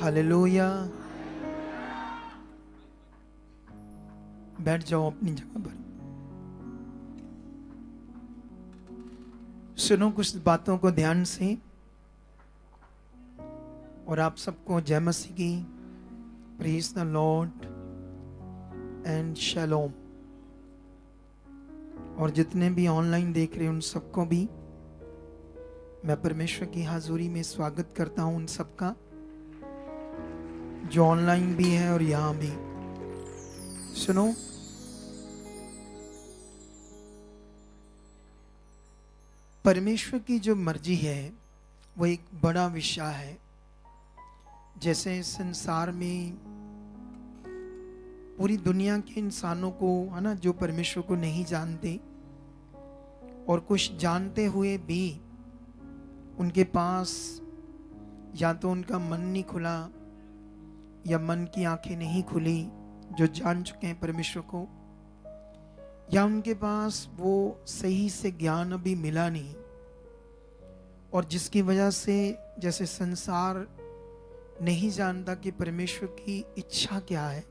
Hallelujah. बैठ जाओ अपनी जगह पर। सुनो कुछ बातों को ध्यान से। और आप सबको जय मसीह की। Praise the lord and shalom और जितने भी ऑनलाइन देख रहे हैं, उन सबको भी मैं परमेश्वर की हाजुरी में स्वागत करता हूँ उन सबका। जो ऑनलाइन भी है और यहाँ भी। सुनो। परमेश्वर की जो मर्ज़ी है, वो एक बड़ा विषय है। जैसे संसार में पूरी दुनिया के इंसानों को, है ना, जो परमेश्वर को नहीं जानते और कुछ जानते हुए भी उनके पास या तो उनका मन नहीं खुला या मन की आँखें नहीं खुली जो जान चुके हैं परमेश्वर को, या उनके पास वो सही से ज्ञान अभी मिला नहीं, और जिसकी वजह से जैसे संसार नहीं जानता कि परमेश्वर की इच्छा क्या है,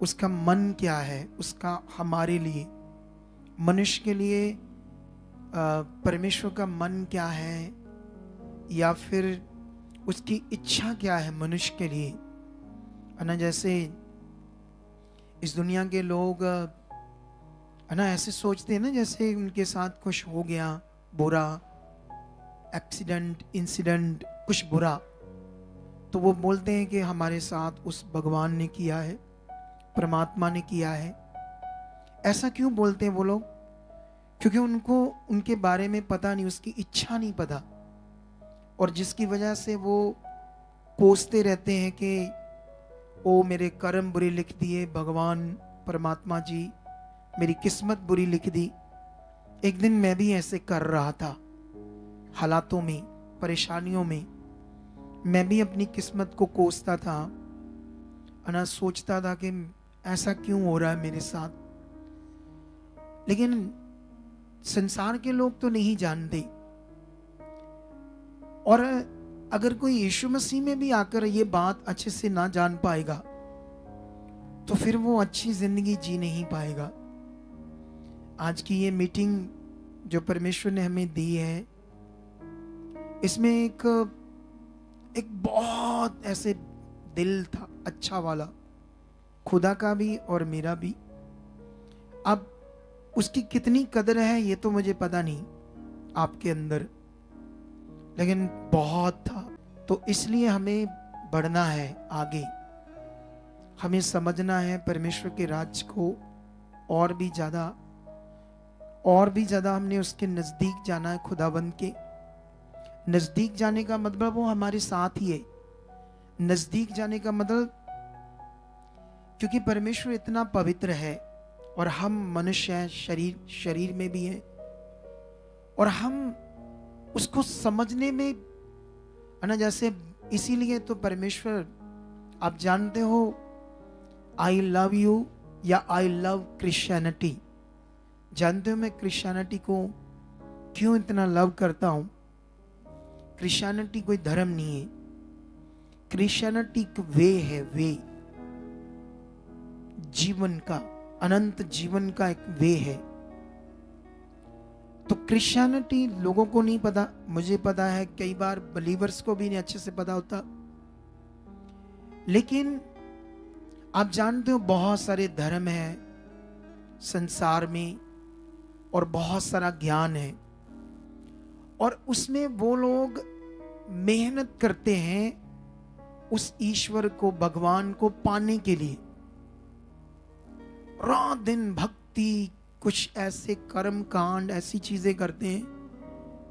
उसका मन क्या है, उसका हमारे लिए, मनुष्य के लिए परमेश्वर का मन क्या है, या फिर उसकी इच्छा क्या है मनुष्य के लिए? है ना, जैसे इस दुनिया के लोग, है ना, ऐसे सोचते हैं ना, जैसे उनके साथ कुछ हो गया, बुरा एक्सीडेंट इंसिडेंट कुछ बुरा तो वो बोलते हैं कि हमारे साथ उस भगवान ने किया है, परमात्मा ने किया है। ऐसा क्यों बोलते हैं वो लोग? क्योंकि उनको, उनके बारे में पता नहीं, उसकी इच्छा नहीं पता। और जिसकी वजह से वो कोसते रहते हैं कि, ओ, मेरे कर्म बुरे लिख दिए, भगवान, परमात्मा जी, मेरी किस्मत बुरी लिख दी। एक दिन मैं भी ऐसे कर रहा था, हालातों में, परेशानियों में। मैं भी अपनी किस्मत को कोसता था। अना सोचता था कि ऐसा क्यों हो रहा है मेरे साथ। लेकिन संसार के लोग तो नहीं जानते। और अगर कोई यीशु मसीह में भी आकर ये बात अच्छे से ना जान पाएगा तो फिर वो अच्छी ज़िंदगी जी नहीं पाएगा। आज की ये मीटिंग जो परमेश्वर ने हमें दी है, इसमें एक एक बहुत ऐसे दिल था अच्छा वाला। खुदा का भी और मेरा भी। अब उसकी कितनी कदर है, ये तो मुझे पता नहीं, आपके अंदर। लेकिन बहुत था। तो इसलिए हमें बढ़ना है आगे। हमें समझना है परमेश्वर के राज्य को और भी ज़्यादा, और भी ज़्यादा हमने उसके नज़दीक जाना है खुदाबंद के। नज़दीक जाने का मतलब वो हमारे साथ ही है। नज़दीक जाने का मतलब क्योंकि परमेश्वर इतना पवित्र है और हम मनुष्य हैं, शरीर शरीर में भी हैं। और हम उसको समझने में है ना जैसे इसीलिए तो परमेश्वर, आप जानते हो आई लव यू या आई लव क्रिश्चियनिटी जानते हो मैं क्रिश्चियनिटी को क्यों इतना लव करता हूँ? क्रिश्चियनिटी कोई धर्म नहीं है। क्रिश्चियनिटी एक वे है वे जीवन का, अनंत जीवन का एक वे है। तो क्रिश्चियनिटी लोगों को नहीं पता, मुझे पता है, कई बार बिलीवर्स को भी नहीं अच्छे से पता होता। लेकिन आप जानते हो, बहुत सारे धर्म है, संसार में, और बहुत सारा ज्ञान है। और उसमें वो लोग मेहनत करते हैं उस ईश्वर को, भगवान को पाने के लिए। रात दिन भक्ति कुछ ऐसे कर्म कांड, ऐसी चीज़ें करते हैं,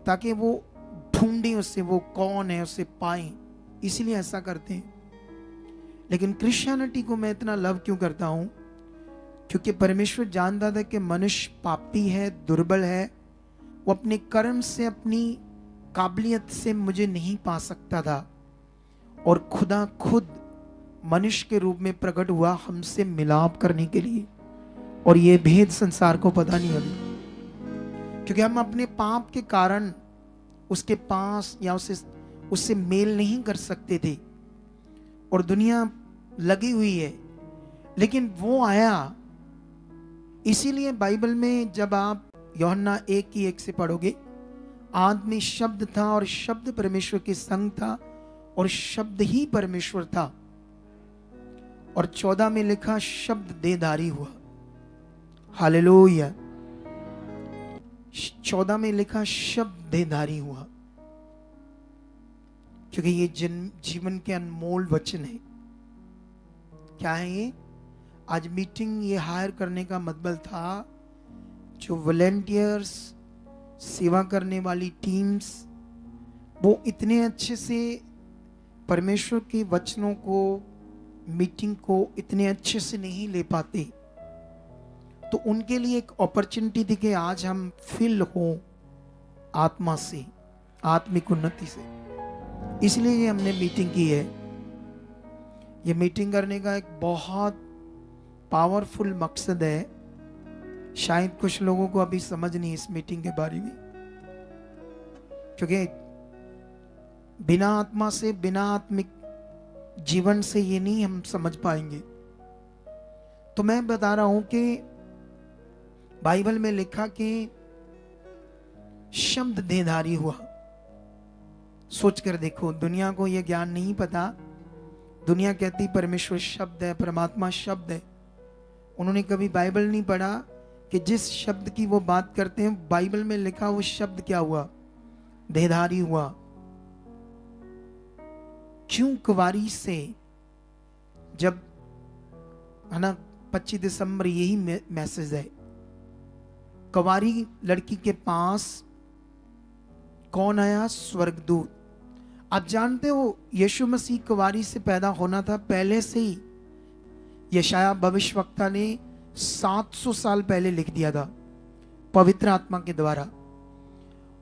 ताकि वो ढूंढे उससे, वो कौन है उसे पाए। इसलिए ऐसा करते हैं। लेकिन क्रिश्चियनिटी को मैं इतना लव क्यों करता हूँ? क्योंकि परमेश्वर जानता था कि मनुष्य पापी है, दुर्बल है, वो अपने कर्म से, अपनी काबिलियत से मुझे नहीं पा सकता था। और खुदा खुद मनुष्य के रूप में प्रकट हुआ हमसे मिलाप करने के लिए। और ये भेद संसार को पता नहीं अभी। क्योंकि हम अपने पाप के कारण उसके पास या उसे, उससे मेल नहीं कर सकते थे। और दुनिया लगी हुई है। लेकिन वो आया। इसीलिए बाइबल में जब आप योहन्ना एक की एक से पढ़ोगे आदमी शब्द था और शब्द परमेश्वर के संग था और शब्द ही परमेश्वर था। और चौदह में लिखा, शब्द देदारी हुआ। हालेलुया। चौदह में लिखा, शब्द देदारी हुआ। क्योंकि ये जन, जीवन के अनमोल वचन है। क्या है ये? आज मीटिंग ये हायर करने का मतलब था, जो वॉलेंटियर्स सेवा करने वाली टीम्स वो इतने अच्छे से परमेश्वर के वचनों को, मीटिंग को इतने अच्छे से नहीं ले पाते। तो उनके लिए एक अपॉर्चुनिटी थी कि आज हम फिल हो आत्मा से, आत्मिक उन्नति से। इसलिए ये हमने मीटिंग की है। ये मीटिंग करने का एक बहुत पावरफुल मकसद है। शायद कुछ लोगों को अभी समझ नहीं इस मीटिंग के बारे में। क्योंकि बिना आत्मा से, बिना आत्मिक जीवन से ये नहीं हम समझ पाएँगे। तो मैं बता रहा हूँ कि बाइबल में लिखा कि शब्द देधारी हुआ। सोच कर देखो, दुनिया को यह ज्ञान नहीं पता। दुनिया कहती, परमेश्वर शब्द है, परमात्मा शब्द है। उन्होंने कभी बाइबल नहीं पढ़ा कि जिस शब्द की वो बात करते हैं, बाइबल में लिखा वो शब्द क्या हुआ? देहधारी हुआ। क्यों कुवारी से जब, है ना, पच्चीस दिसंबर यही मैसेज है। कुवारी लड़की के पास कौन आया? स्वर्गदूत। आप जानते हो यीशु मसीह कुवारी से पैदा होना था पहले से ही। यशाया भविष्यवक्ता ने 700 साल पहले लिख दिया था पवित्र आत्मा के द्वारा।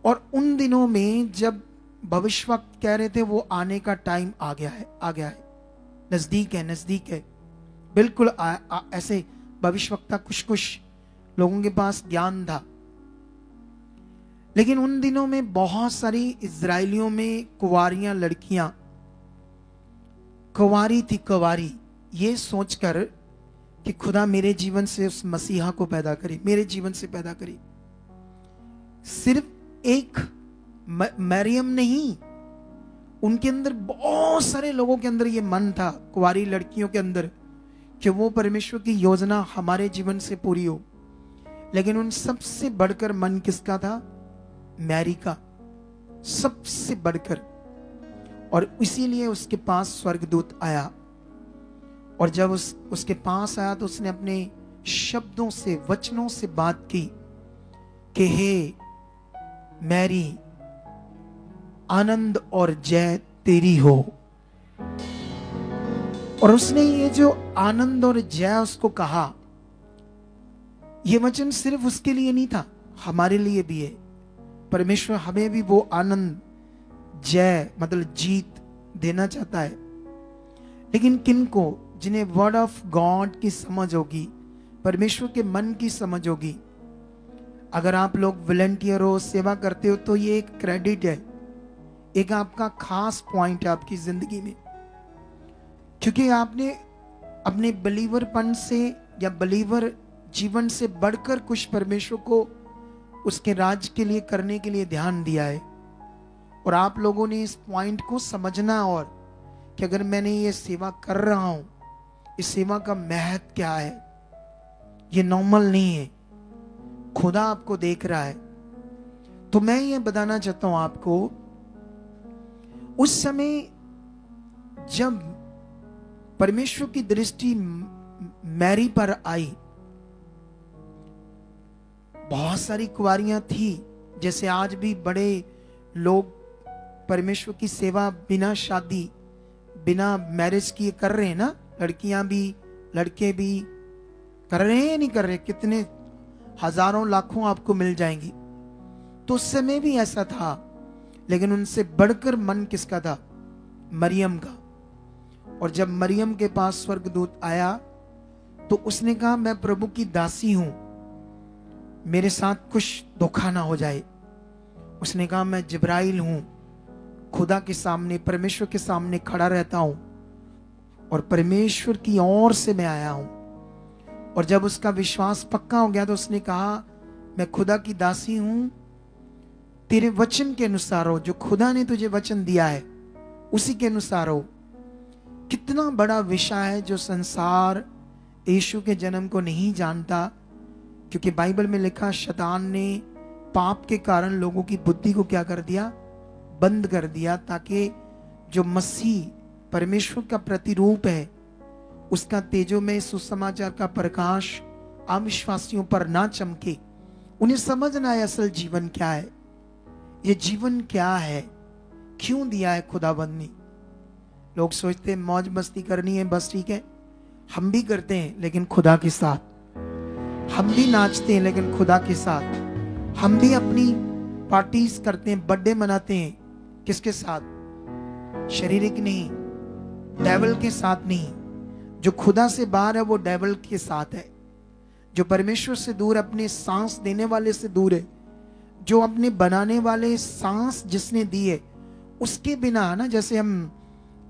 और उन दिनों में जब भविष्यवक्त कह रहे थे वो आने का टाइम आ गया है आ गया है। नज़दीक है नज़दीक है। बिल्कुल आ, आ, ऐसे भविष्यवक्ता कुछ कुछ लोगों के पास ज्ञान था। लेकिन उन दिनों में बहुत सारी इसराइलियों में कुवारियाँ, लड़कियाँ, कुवारी थी कुवारी, ये सोचकर कि खुदा मेरे जीवन से उस मसीहा को पैदा करे, मेरे जीवन से पैदा करे। सिर्फ़ एक मैरियम नहीं, उनके अंदर बहुत सारे लोगों के अंदर ये मन था कुआरी लड़कियों के अंदर, कि वो परमेश्वर की योजना हमारे जीवन से पूरी हो। लेकिन उन सबसे बढ़कर मन किसका था? मैरी का। सबसे बढ़कर। और इसीलिए उसके पास स्वर्गदूत आया। और जब उस, उसके पास आया तो उसने अपने शब्दों से, वचनों से बात की कि, हे मैरी, आनंद और जय तेरी हो। और उसने ये जो आनंद और जय उसको कहा ये वचन सिर्फ़ उसके लिए नहीं था, हमारे लिए भी है। परमेश्वर हमें भी वो आनंद, जय मतलब जीत देना चाहता है। लेकिन किन को? जिन्हें वर्ड ऑफ़ गॉड की समझ होगी, परमेश्वर के मन की समझ होगी। अगर आप लोग वॉलेंटियर हो, सेवा करते हो तो ये एक क्रेडिट है। एक आपका खास पॉइंट है आपकी ज़िंदगी में। क्योंकि आपने अपने बिलीवरपन से या बलीवर जीवन से बढ़कर कुछ परमेश्वर को उसके राज के लिए, करने के लिए ध्यान दिया है। और आप लोगों ने इस पॉइंट को समझना और कि अगर मैंने ये सेवा कर रहा हूँ, इस सेवा का महत्व क्या है? ये नॉर्मल नहीं है। खुदा आपको देख रहा है। तो मैं ये बताना चाहता हूँ आपको, उस समय जब परमेश्वर की दृष्टि मैरी पर आई बहुत सारी कुआरियाँ थी, जैसे आज भी बड़े लोग परमेश्वर की सेवा बिना शादी, बिना मैरिज किए कर रहे हैं ना? लड़कियाँ भी, लड़के भी कर रहे हैं या नहीं कर रहे? कितने हज़ारों लाखों आपको मिल जाएँगी। तो उस समय भी ऐसा था, लेकिन उनसे बढ़कर मन किसका था? मरियम का। और जब मरियम के पास स्वर्गदूत आया तो उसने कहा, मैं प्रभु की दासी हूँ मेरे साथ कुछ धोखा ना हो जाए। उसने कहा, मैं जिब्राइल हूँ। खुदा के सामने, परमेश्वर के सामने खड़ा रहता हूँ और परमेश्वर की ओर से मैं आया हूँ। और जब उसका विश्वास पक्का हो गया तो उसने कहा, मैं खुदा की दासी हूँ। तेरे वचन के अनुसार हो। जो खुदा ने तुझे वचन दिया है, उसी के अनुसार हो। कितना बड़ा विषय है जो संसार यीशु के जन्म को नहीं जानता। क्योंकि बाइबल में लिखा, शतान ने पाप के कारण लोगों की बुद्धि को क्या कर दिया? बंद कर दिया, ताकि जो मसीह परमेश्वर का प्रतिरूप है, उसका तेजो में, सुसमाचार का प्रकाश अविश्वासियों पर ना चमके। उन्हें समझना है असल जीवन क्या है। ये जीवन क्या है? क्यों दिया है खुदाबंद ने? लोग सोचते हैं, मौज मस्ती करनी है, बस ठीक है। हम भी करते हैं, लेकिन खुदा के साथ। हम भी नाचते हैं लेकिन खुदा के साथ। हम भी अपनी पार्टीज़ करते हैं बर्थडे मनाते हैं। किसके साथ? शारीरिक नहीं डेवल के साथ नहीं। जो खुदा से बाहर है वो डेवल के साथ है। जो परमेश्वर से दूर अपने सांस देने वाले से दूर है। जो अपने बनाने वाले सांस जिसने दी है उसके बिना ना जैसे हम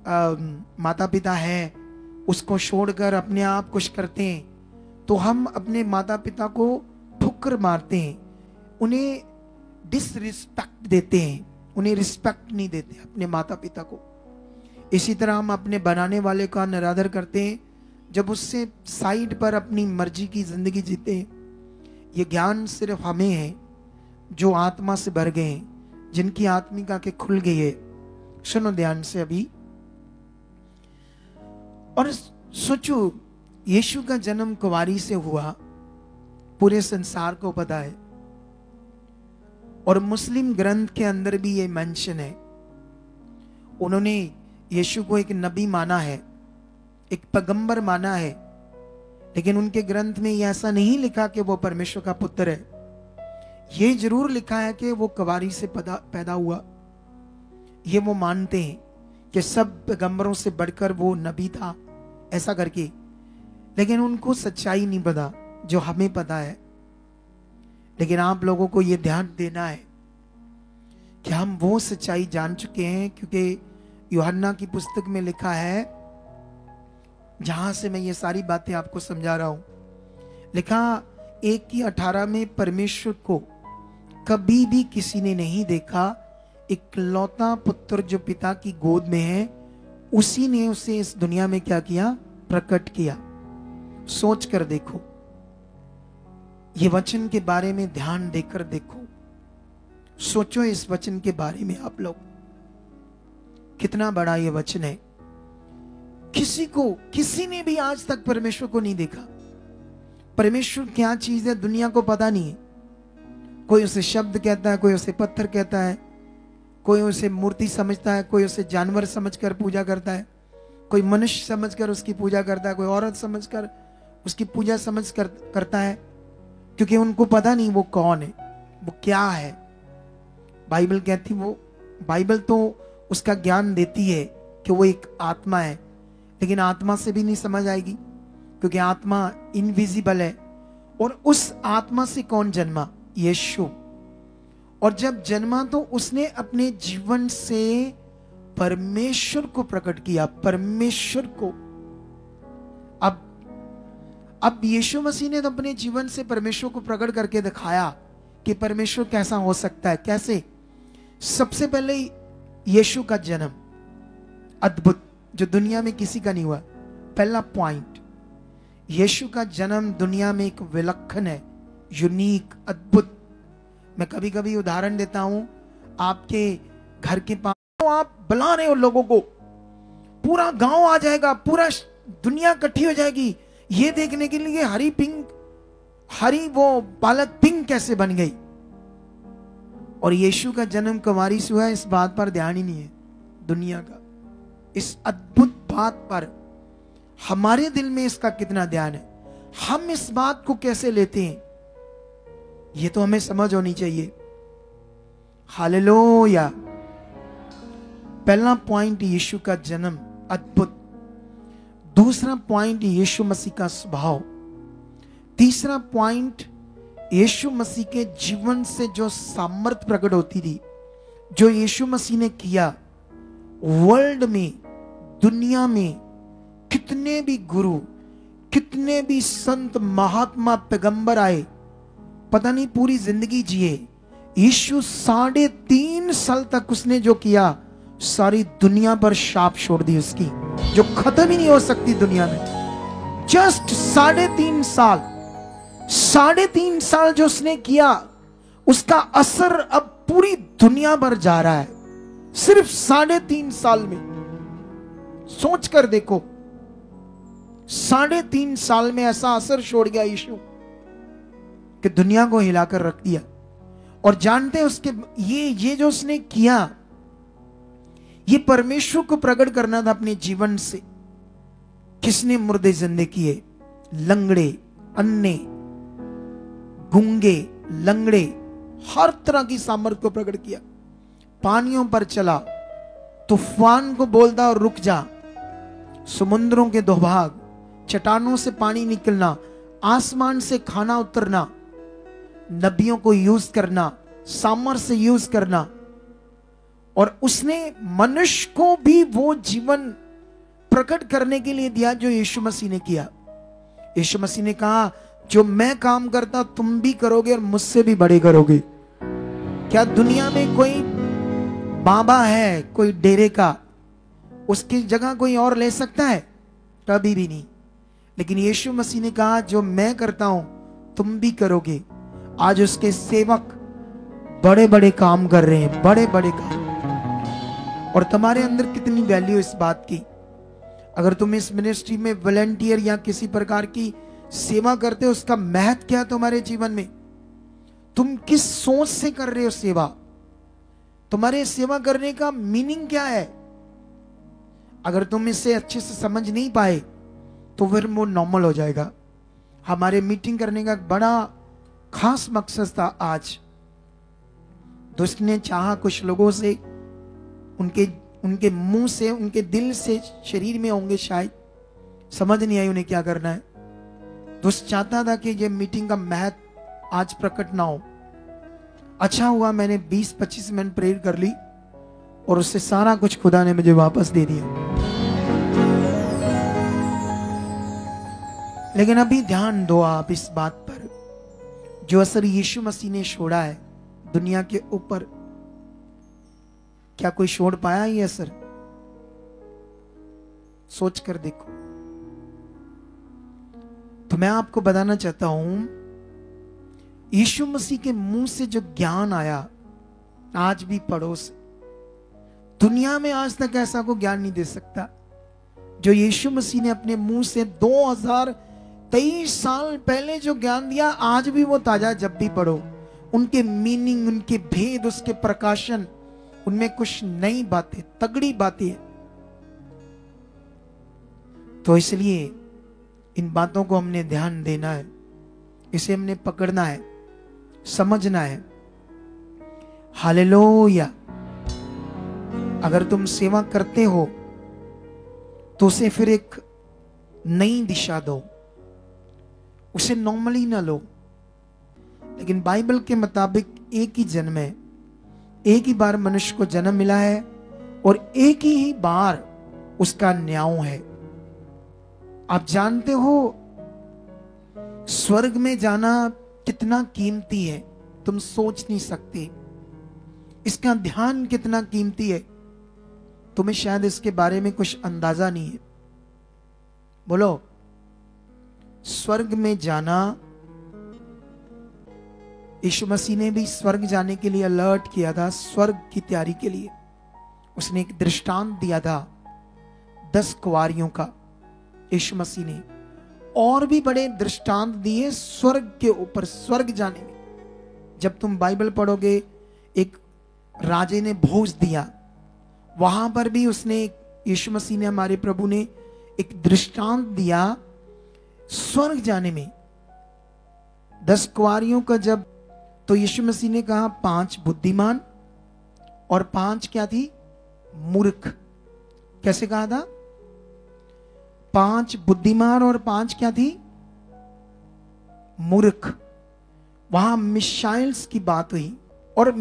आ, माता पिता है उसको छोड़कर अपने आप कुछ करते हैं। तो हम अपने माता पिता को ठुकर मारते हैं। उन्हें डिसरिस्पेक्ट देते हैं। उन्हें रिस्पेक्ट नहीं देते अपने माता पिता को। इसी तरह हम अपने बनाने वाले का निरादर करते हैं। जब उससे साइड पर अपनी मर्ज़ी की ज़िंदगी जीते हैं। ये ज्ञान सिर्फ़ हमें है, जो आत्मा से भर गए हैं, जिनकी आत्मिका के खुल गई है। सुनो ध्यान से अभी। और सोचो यीशु का जन्म कुवारी से हुआ, पूरे संसार को पता है। और मुस्लिम ग्रंथ के अंदर भी ये मेंशन है। उन्होंने यीशु को एक नबी माना है, एक पैगंबर माना है, लेकिन उनके ग्रंथ में ये ऐसा नहीं लिखा कि वो परमेश्वर का पुत्र है। ये ज़रूर लिखा है कि वो कवारी से पैदा पैदा हुआ। ये वो मानते हैं कि सब पैगंबरों से बढ़कर वो नबी था, ऐसा करके। लेकिन उनको सच्चाई नहीं पता, जो हमें पता है। लेकिन आप लोगों को यह ध्यान देना है कि हम वो सच्चाई जान चुके हैं, क्योंकि योहन्ना की पुस्तक में लिखा है, जहाँ से मैं ये सारी बातें आपको समझा रहा हूँ। लिखा, एक की अठारह में परमेश्वर को कभी भी किसी ने नहीं देखा, इकलौता पुत्र जो पिता की गोद में है, उसी ने उसे इस दुनिया में क्या किया? प्रकट किया। सोच कर देखो। ये वचन के बारे में ध्यान देकर देखो। सोचो इस वचन के बारे में आप लोग। कितना बड़ा ये वचन है। किसी को, किसी ने भी आज तक परमेश्वर को नहीं देखा। परमेश्वर क्या चीज़ है दुनिया को पता नहीं है। कोई उसे शब्द कहता है, कोई उसे पत्थर कहता है, कोई उसे मूर्ति समझता है, कोई उसे जानवर समझकर पूजा करता है, कोई मनुष्य समझकर उसकी पूजा करता है, कोई औरत समझकर उसकी पूजा समझ कर, करता है? क्योंकि उनको पता नहीं वो कौन है, वो क्या है। बाइबल कहती, वो, बाइबल तो उसका ज्ञान देती है कि वो एक आत्मा है, लेकिन आत्मा से भी नहीं समझ आएगी, क्योंकि आत्मा इनविजिबल है। और उस आत्मा से कौन जन्मा? यीशु। और जब जन्मा तो उसने अपने जीवन से परमेश्वर को प्रकट किया, परमेश्वर को। अब अब यीशु मसीह ने तो अपने जीवन से परमेश्वर को प्रकट करके दिखाया कि परमेश्वर कैसा हो सकता है। कैसे? सबसे पहले यीशु का जन्म। अद्भुत, जो दुनिया में किसी का नहीं हुआ। पहला पॉइंट, यीशु का जन्म दुनिया में एक विलक्षण है, यूनिक, अद्भुत। मैं कभी कभी उदाहरण देता हूँ, आपके घर के पास आप बुला रहे हो लोगों को। पूरा गाँव आ जाएगा, पूरा दुनिया इकट्ठी हो जाएगी। ये देखने के लिए हरी पिंक, हरी वो बालक पिंक कैसे बन गई? और यीशु का जन्म कुमारी से हुआ, इस बात पर ध्यान ही नहीं है, दुनिया का। इस अद्भुत बात पर हमारे दिल में इसका कितना ध्यान है? हम इस बात को कैसे लेते हैं? ये तो हमें समझ होनी चाहिए। हालेलुया। पहला पॉइंट यीशु का जन्म, अद्भुत। दूसरा पॉइंट यीशु मसीह का स्वभाव। तीसरा पॉइंट यीशु मसीह के जीवन से जो सामर्थ्य प्रकट होती थी, जो यीशु मसीह ने किया, वर्ल्ड में, दुनिया में, कितने भी गुरु, कितने भी संत, महात्मा, पैगंबर आए, पता नहीं पूरी ज़िंदगी जिए, यीशु साढ़े तीन साल तक उसने जो किया सारी दुनिया पर शाप छोड़ दी उसकी, जो खत्म ही नहीं हो सकती दुनिया में। जस्ट साढ़े तीन साल, साढ़े तीन साल जो उसने किया, उसका असर अब पूरी दुनिया पर जा रहा है, सिर्फ़ साढ़े तीन साल में। सोच कर देखो, साढ़े तीन साल में ऐसा असर छोड़ गया यीशु, कि दुनिया को हिलाकर रख दिया। और जानते हैं उसके, ये ये जो उसने किया ये परमेश्वर को प्रकट करना था अपने जीवन से। किसने मुर्दे जिंदे किए? लंगड़े, अन्ने, गुंगे, लंगड़े, हर तरह की सामर्थ्य को प्रकट किया। पानियों पर चला, तूफ़ान को बोलता और रुक जा। समुद्रों के दोभाग, चट्टानों से पानी निकलना, आसमान से खाना उतरना नबियों को यूज़ करना सामर से यूज़ करना और उसने मनुष्य को भी वो जीवन प्रकट करने के लिए दिया जो यीशु मसीह ने किया। यीशु मसीह ने कहा, जो मैं काम करता, तुम भी करोगे और मुझसे भी बड़े करोगे। क्या दुनिया में कोई बाबा है, कोई डेरे का? उसकी जगह कोई और ले सकता है? कभी भी नहीं। लेकिन यीशु मसीह ने कहा, जो मैं करता हूँ, तुम भी करोगे। आज उसके सेवक बड़े बड़े काम कर रहे हैं बड़े बड़े काम। और तुम्हारे अंदर कितनी वैल्यू इस बात की? अगर तुम इस मिनिस्ट्री में वॉलेंटियर या किसी प्रकार की सेवा करते हो, उसका महत्व क्या है तुम्हारे जीवन में? तुम किस सोच से कर रहे हो सेवा? तुम्हारे सेवा करने का मीनिंग क्या है? अगर तुम इसे अच्छे से समझ नहीं पाए तो फिर वो नॉर्मल हो जाएगा। हमारे मीटिंग करने का बड़ा खास मकसद था आज। दुष्ट ने चाहा कुछ लोगों से उनके उनके मुँह से, उनके दिल से, शरीर में होंगे शायद। समझ नहीं आई उन्हें क्या करना है। दुष्ट चाहता था कि ये मीटिंग का महत्व आज प्रकट ना हो। अच्छा हुआ मैंने 20-25 मिनट प्रेयर कर ली और उससे सारा कुछ खुदा ने मुझे वापस दे दिया। लेकिन अभी ध्यान दो आप इस बात पर। जो असर यीशु मसीह ने छोड़ा है दुनिया के ऊपर क्या कोई छोड़ पाया ये असर? सोच कर देखो। तो मैं आपको बताना चाहता हूँ, यीशु मसीह के मुँह से जो ज्ञान आया, आज भी पड़ोस दुनिया में आज तक ऐसा को ज्ञान नहीं दे सकता, जो यीशु मसीह ने अपने मुँह से 2000 तेईस साल पहले जो ज्ञान दिया, आज भी वो ताज़ा जब भी पढ़ो। उनके मीनिंग उनके भेद, उसके प्रकाशन उनमें कुछ नई बातें, तगड़ी बातें तो इसलिए इन बातों को हमने ध्यान देना है, इसे हमने पकड़ना है, समझना है। हालेलुया। अगर तुम सेवा करते हो तो उसे फिर एक नई दिशा दो। उसे नॉर्मली ना लो। लेकिन बाइबल के मुताबिक एक ही जन्म है। एक ही बार मनुष्य को जन्म मिला है और एक ही बार उसका न्याय है। आप जानते हो, स्वर्ग में जाना कितना कीमती है, तुम सोच नहीं सकते। इसका ध्यान कितना कीमती है, तुम्हें शायद इसके बारे में कुछ अंदाज़ा नहीं है। बोलो, स्वर्ग में जाना यीशु मसीह ने भी स्वर्ग जाने के लिए अलर्ट किया था, स्वर्ग की तैयारी के लिए। उसने एक दृष्टांत दिया था, दस कुआरियों का। यीशु मसीह ने और भी बड़े दृष्टांत दिए स्वर्ग के ऊपर, स्वर्ग जाने में। जब तुम बाइबल पढ़ोगे, एक राजे ने भोज दिया। वहाँ पर भी उसने, यीशु मसीह ने हमारे प्रभु ने एक दृष्टांत दिया, स्वर्ग जाने में। दस कुआरियों का जब तो यीशु मसीह ने कहा, पाँच बुद्धिमान और पाँच क्या थी? मूर्ख। कैसे कहा था? पाँच बुद्धिमान और पाँच क्या थी? मूर्ख। वहाँ मिशाइल्स की बात हुई और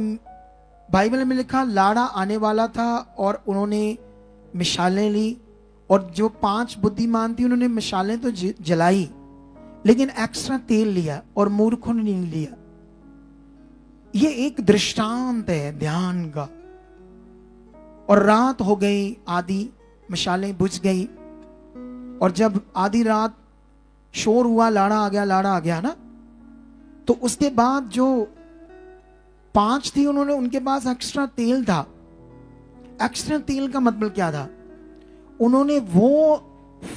बाइबल में लिखा, लाड़ा आने वाला था और उन्होंने मिशालें ली और जो पाँच बुद्धिमान थी उन्होंने मिसालें तो जलाई, लेकिन एक्स्ट्रा तेल लिया और मूर्खों ने नहीं लिया। ये एक दृष्टांत है ध्यान का। और रात हो गई, आदि मशालें बुझ गई। और जब आधी रात शोर हुआ, लाड़ा आ गया, लाड़ा आ गया ना तो उसके बाद जो पाँच थी उन्होंने, उनके पास एक्स्ट्रा तेल था। एक्स्ट्रा तेल का मतलब क्या था? उन्होंने वो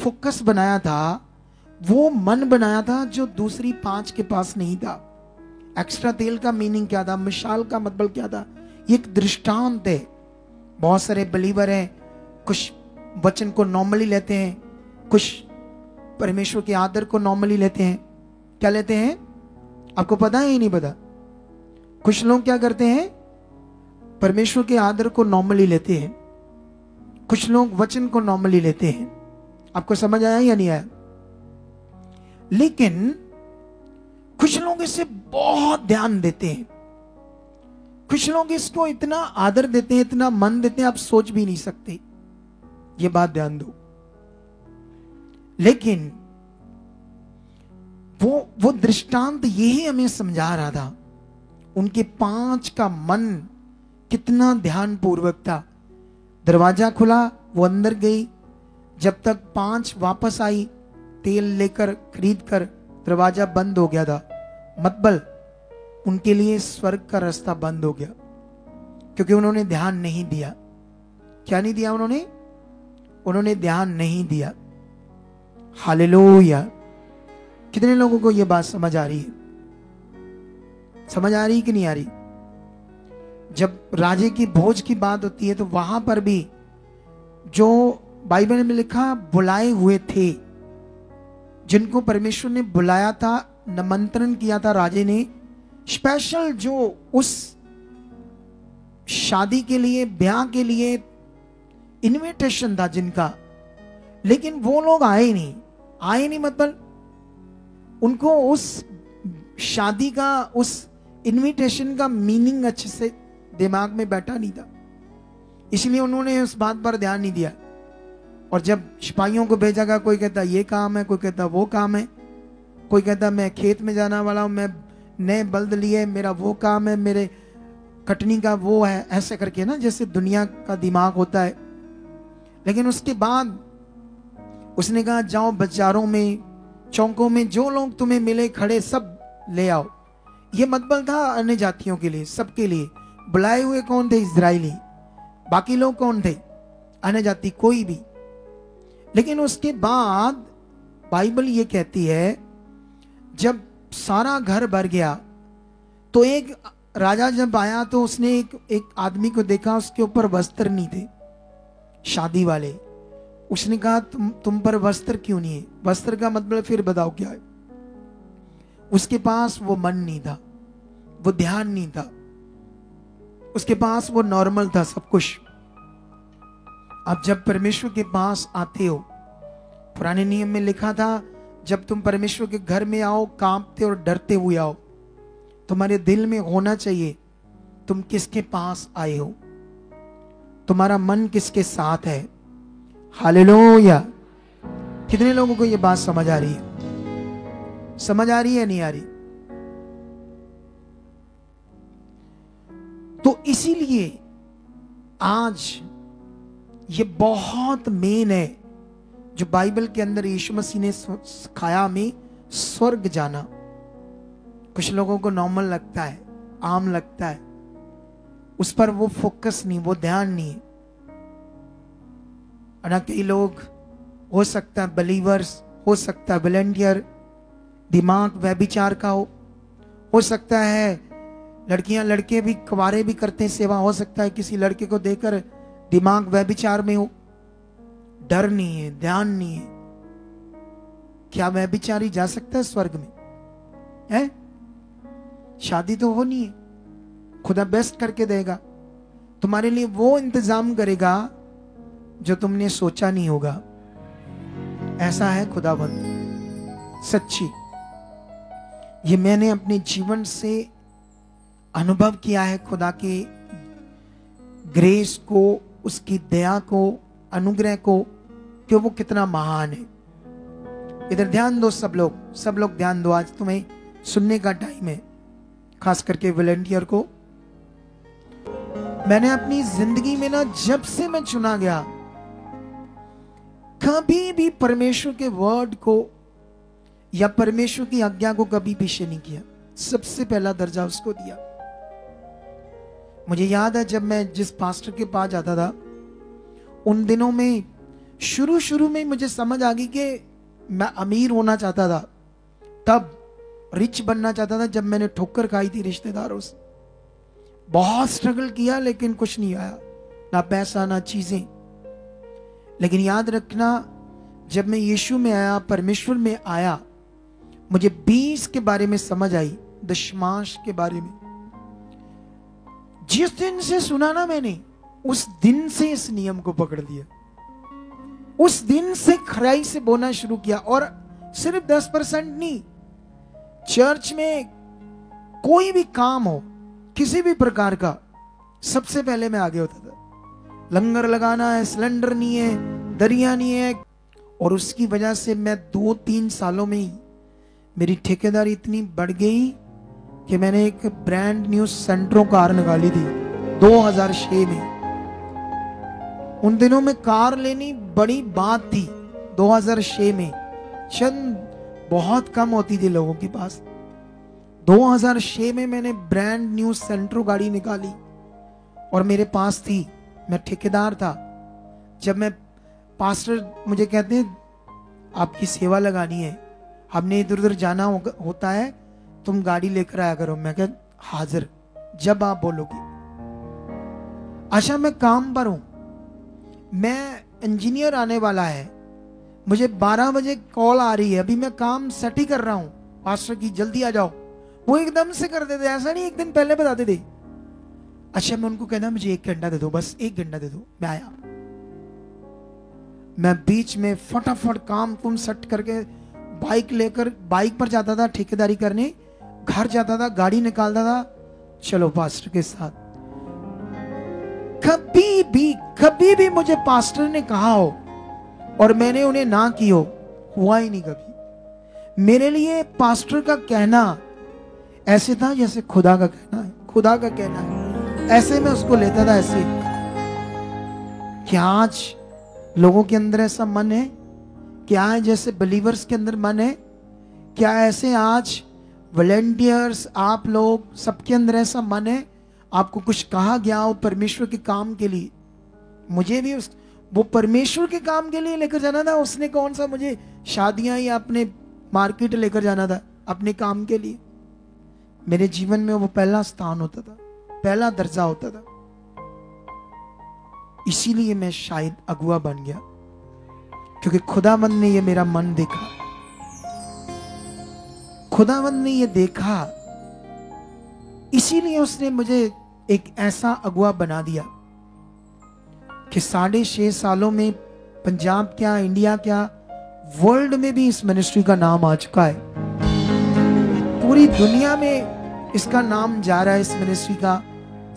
फोकस बनाया था, वो मन बनाया था जो दूसरी पाँच के पास नहीं था। एक्स्ट्रा तेल का मीनिंग क्या था? मिसाल का मतलब क्या था? ये एक दृष्टांत है। बहुत सारे बिलीवर हैं, कुछ वचन को नॉर्मली लेते हैं, कुछ परमेश्वर के आदर को नॉर्मली लेते हैं। क्या लेते हैं? आपको पता है ही नहीं पता? कुछ लोग क्या करते हैं? परमेश्वर के आदर को नॉर्मली लेते हैं। कुछ लोग वचन को नॉर्मली लेते हैं। आपको समझ आया या नहीं आया? लेकिन कुछ लोग इसे बहुत ध्यान देते हैं। कुछ लोग इसको इतना आदर देते हैं, इतना मन देते हैं, आप सोच भी नहीं सकते। ये बात ध्यान दो। लेकिन वो वो दृष्टांत यही हमें समझा रहा था, उनके पाँच का मन कितना ध्यान पूर्वक था। दरवाज़ा खुला, वो अंदर गई। जब तक पाँच वापस आई, तेल लेकर खरीद कर दरवाज़ा बंद हो गया था। मतबल, उनके लिए स्वर्ग का रास्ता बंद हो गया, क्योंकि उन्होंने ध्यान नहीं दिया। क्या नहीं दिया उन्होंने? उन्होंने ध्यान नहीं दिया। हालेलुया। कितने लोगों को यह बात समझ आ रही है? समझ आ रही कि नहीं आ रही? जब राजे की भोज की बात होती है तो वहाँ पर भी जो बाइबल में लिखा, बुलाए हुए थे, जिनको परमेश्वर ने बुलाया था नमंत्रण किया था राजे ने स्पेशल जो उस शादी के लिए, ब्याह के लिए इनविटेशन था जिनका, लेकिन वो लोग आए नहीं। आए नहीं मतलब उनको उस शादी का, उस इनविटेशन का मीनिंग अच्छे से दिमाग में बैठा नहीं था। इसलिए उन्होंने उस बात पर ध्यान नहीं दिया। और जब सिपाहियों को भेजा गया, कोई कहता, ये काम है, कोई कहता, वो काम है कोई कहता, मैं खेत में जाने वाला हूँ, मैं नए बल्द लिए, मेरा वो काम है, मेरे कटनी का वो है, ऐसे करके ना, जैसे दुनिया का दिमाग होता है। लेकिन उसके बाद उसने कहा, जाओ बाजारों में, चौकों में, जो लोग तुम्हें मिले खड़े, सब ले आओ। ये मतबल था अन्य जातियों के लिए, सबके लिए। बुलाए हुए कौन थे? इसराइली बाकी लोग कौन थे? अन्य जाति कोई भी। लेकिन उसके बाद बाइबल ये कहती है जब सारा घर भर गया तो एक राजा जब आया तो उसने एक एक आदमी को देखा, उसके ऊपर वस्त्र नहीं थे, शादी वाले। उसने कहा, तुम तुम पर वस्त्र क्यों नहीं है? वस्त्र का मतलब फिर बताओ क्या है? उसके पास वो मन नहीं था, वो ध्यान नहीं था। उसके पास वो नॉर्मल था सब कुछ। आप जब परमेश्वर के पास आते हो, पुराने नियम में लिखा था जब तुम परमेश्वर के घर में आओ, कांपते और डरते हुए आओ, तुम्हारे दिल में होना चाहिए, तुम किसके पास आए हो? तुम्हारा मन किसके साथ है? हालेलुया। कितने लोगों को यह बात समझ आ रही है? समझ आ रही है नहीं आ रही? तो इसीलिए आज ये बहुत मेन है जो बाइबल के अंदर यीशु मसीह ने सिखाया हमें, स्वर्ग जाना। कुछ लोगों को नॉर्मल लगता है, आम लगता है। उस पर वो फोकस नहीं, वो ध्यान नहीं है। ना कई लोग, हो सकता है बलीवर्स हो सकता है वॉलेंटियर दिमाग व्यभिचार का हो। हो सकता है लड़कियाँ लड़के भी, कुवारे भी करते हैं सेवा, हो सकता है किसी लड़के को देकर दिमाग व्यभिचार में हो। डर नहीं है, ध्यान नहीं है। क्या वह बिचारी जा सकता है स्वर्ग में? है? शादी तो होनी है। खुदा बेस्ट करके देगा। तुम्हारे लिए वो इंतज़ाम करेगा जो तुमने सोचा नहीं होगा। ऐसा है खुदाबंद सच्ची। ये मैंने अपने जीवन से अनुभव किया है खुदा के ग्रेस को, उसकी दया को, अनुग्रह को। कि वो कितना महान है। इधर ध्यान दो सब लोग। सब लोग ध्यान दो, आज तुम्हें सुनने का टाइम है। खास करके वॉलेंटियर को। मैंने अपनी ज़िंदगी में ना जब से मैं चुना गया, कभी भी परमेश्वर के वर्ड को या परमेश्वर की आज्ञा को कभी पीछे नहीं किया। सबसे पहला दर्जा उसको दिया। मुझे याद है जब मैं जिस पास्टर के पास जाता था, उन दिनों में शुरू शुरू में मुझे समझ आ गई कि मैं अमीर होना चाहता था। तब रिच बनना चाहता था जब मैंने ठोकर खाई थी रिश्तेदारों से। बहुत स्ट्रगल किया लेकिन कुछ नहीं आया। ना पैसा, ना चीज़ें। लेकिन याद रखना, जब मैं यीशु में आया, परमेश्वर में आया, मुझे बीस के बारे में समझ आई, दशमांश के बारे में। जिस दिन से सुना ना मैंने, उस दिन से इस नियम को पकड़ लिया। उस दिन से खराई से बोना शुरू किया और सिर्फ़ दस परसेंट नहीं, चर्च में कोई भी काम हो, किसी भी प्रकार का, सबसे पहले मैं आगे होता था। लंगर लगाना है, सिलेंडर नहीं है, दरिया नहीं है, और उसकी वजह से मैं दो तीन सालों में ही मेरी ठेकेदारी इतनी बढ़ गई कि मैंने एक ब्रांड न्यू सेंट्रो कार निकाली थी 2006 में। उन दिनों में कार लेनी बड़ी बात थी 2006 में। चंद बहुत कम होती थी लोगों के पास। 2006 में मैंने ब्रांड न्यू सेंट्रो गाड़ी निकाली और मेरे पास थी। मैं ठेकेदार था। जब मैं पास्टर मुझे कहते हैं आपकी सेवा लगानी है। हमने इधर उधर जाना हो, होता है तुम गाड़ी लेकर आया करो। मैं कह हाजिर। जब आप बोलोगे। अच्छा मैं काम पर हूँ। मैं इंजीनियर आने वाला है। मुझे 12 बजे कॉल आ रही है। अभी मैं काम सेट ही कर रहा हूँ। पास्टर की, जल्दी आ जाओ। वो एकदम से कर देते ऐसा नहीं, एक दिन पहले बताते थे। अच्छा मैं उनको कहना मुझे एक घंटा दे दो, बस एक घंटा दे दो। मैं आया। मैं बीच में फटाफट काम कुम सेट करके बाइक लेकर बाइक पर जाता था, ठेकेदारी करने। घर जाता था, गाड़ी निकालता था। चलो पास्टर के साथ। कभी भी मुझे पास्टर ने कहा हो और मैंने उन्हें ना की हो, हुआ ही नहीं कभी। मेरे लिए पास्टर का कहना ऐसे था जैसे खुदा का कहना है। खुदा का कहना है। ऐसे में उसको लेता था ऐसे। क्या आज लोगों के अंदर ऐसा मन है? क्या है जैसे बिलीवर्स के अंदर मन है? क्या ऐसे आज वॉलेंटियर्स आप लोग सबके अंदर ऐसा मन है? आपको कुछ कहा गया हो परमेश्वर के काम के लिए? मुझे भी उस, वो परमेश्वर के काम के लिए लेकर जाना था, उसने कौन सा मुझे शादियाँ या अपने मार्केट लेकर जाना था, अपने काम के लिए। मेरे जीवन में वो पहला स्थान होता था, पहला दर्जा होता था। इसीलिए मैं शायद अगुआ बन गया, क्योंकि खुदाबंद ने ये मेरा मन देखा। खुदाबंद ने ये देखा, इसीलिए उसने मुझे एक ऐसा अगुआ बना दिया। कि साढ़े छह सालों में पंजाब क्या, इंडिया क्या वर्ल्ड में भी इस मिनिस्ट्री का नाम आ चुका है। पूरी दुनिया में इसका नाम जा रहा है इस मिनिस्ट्री का।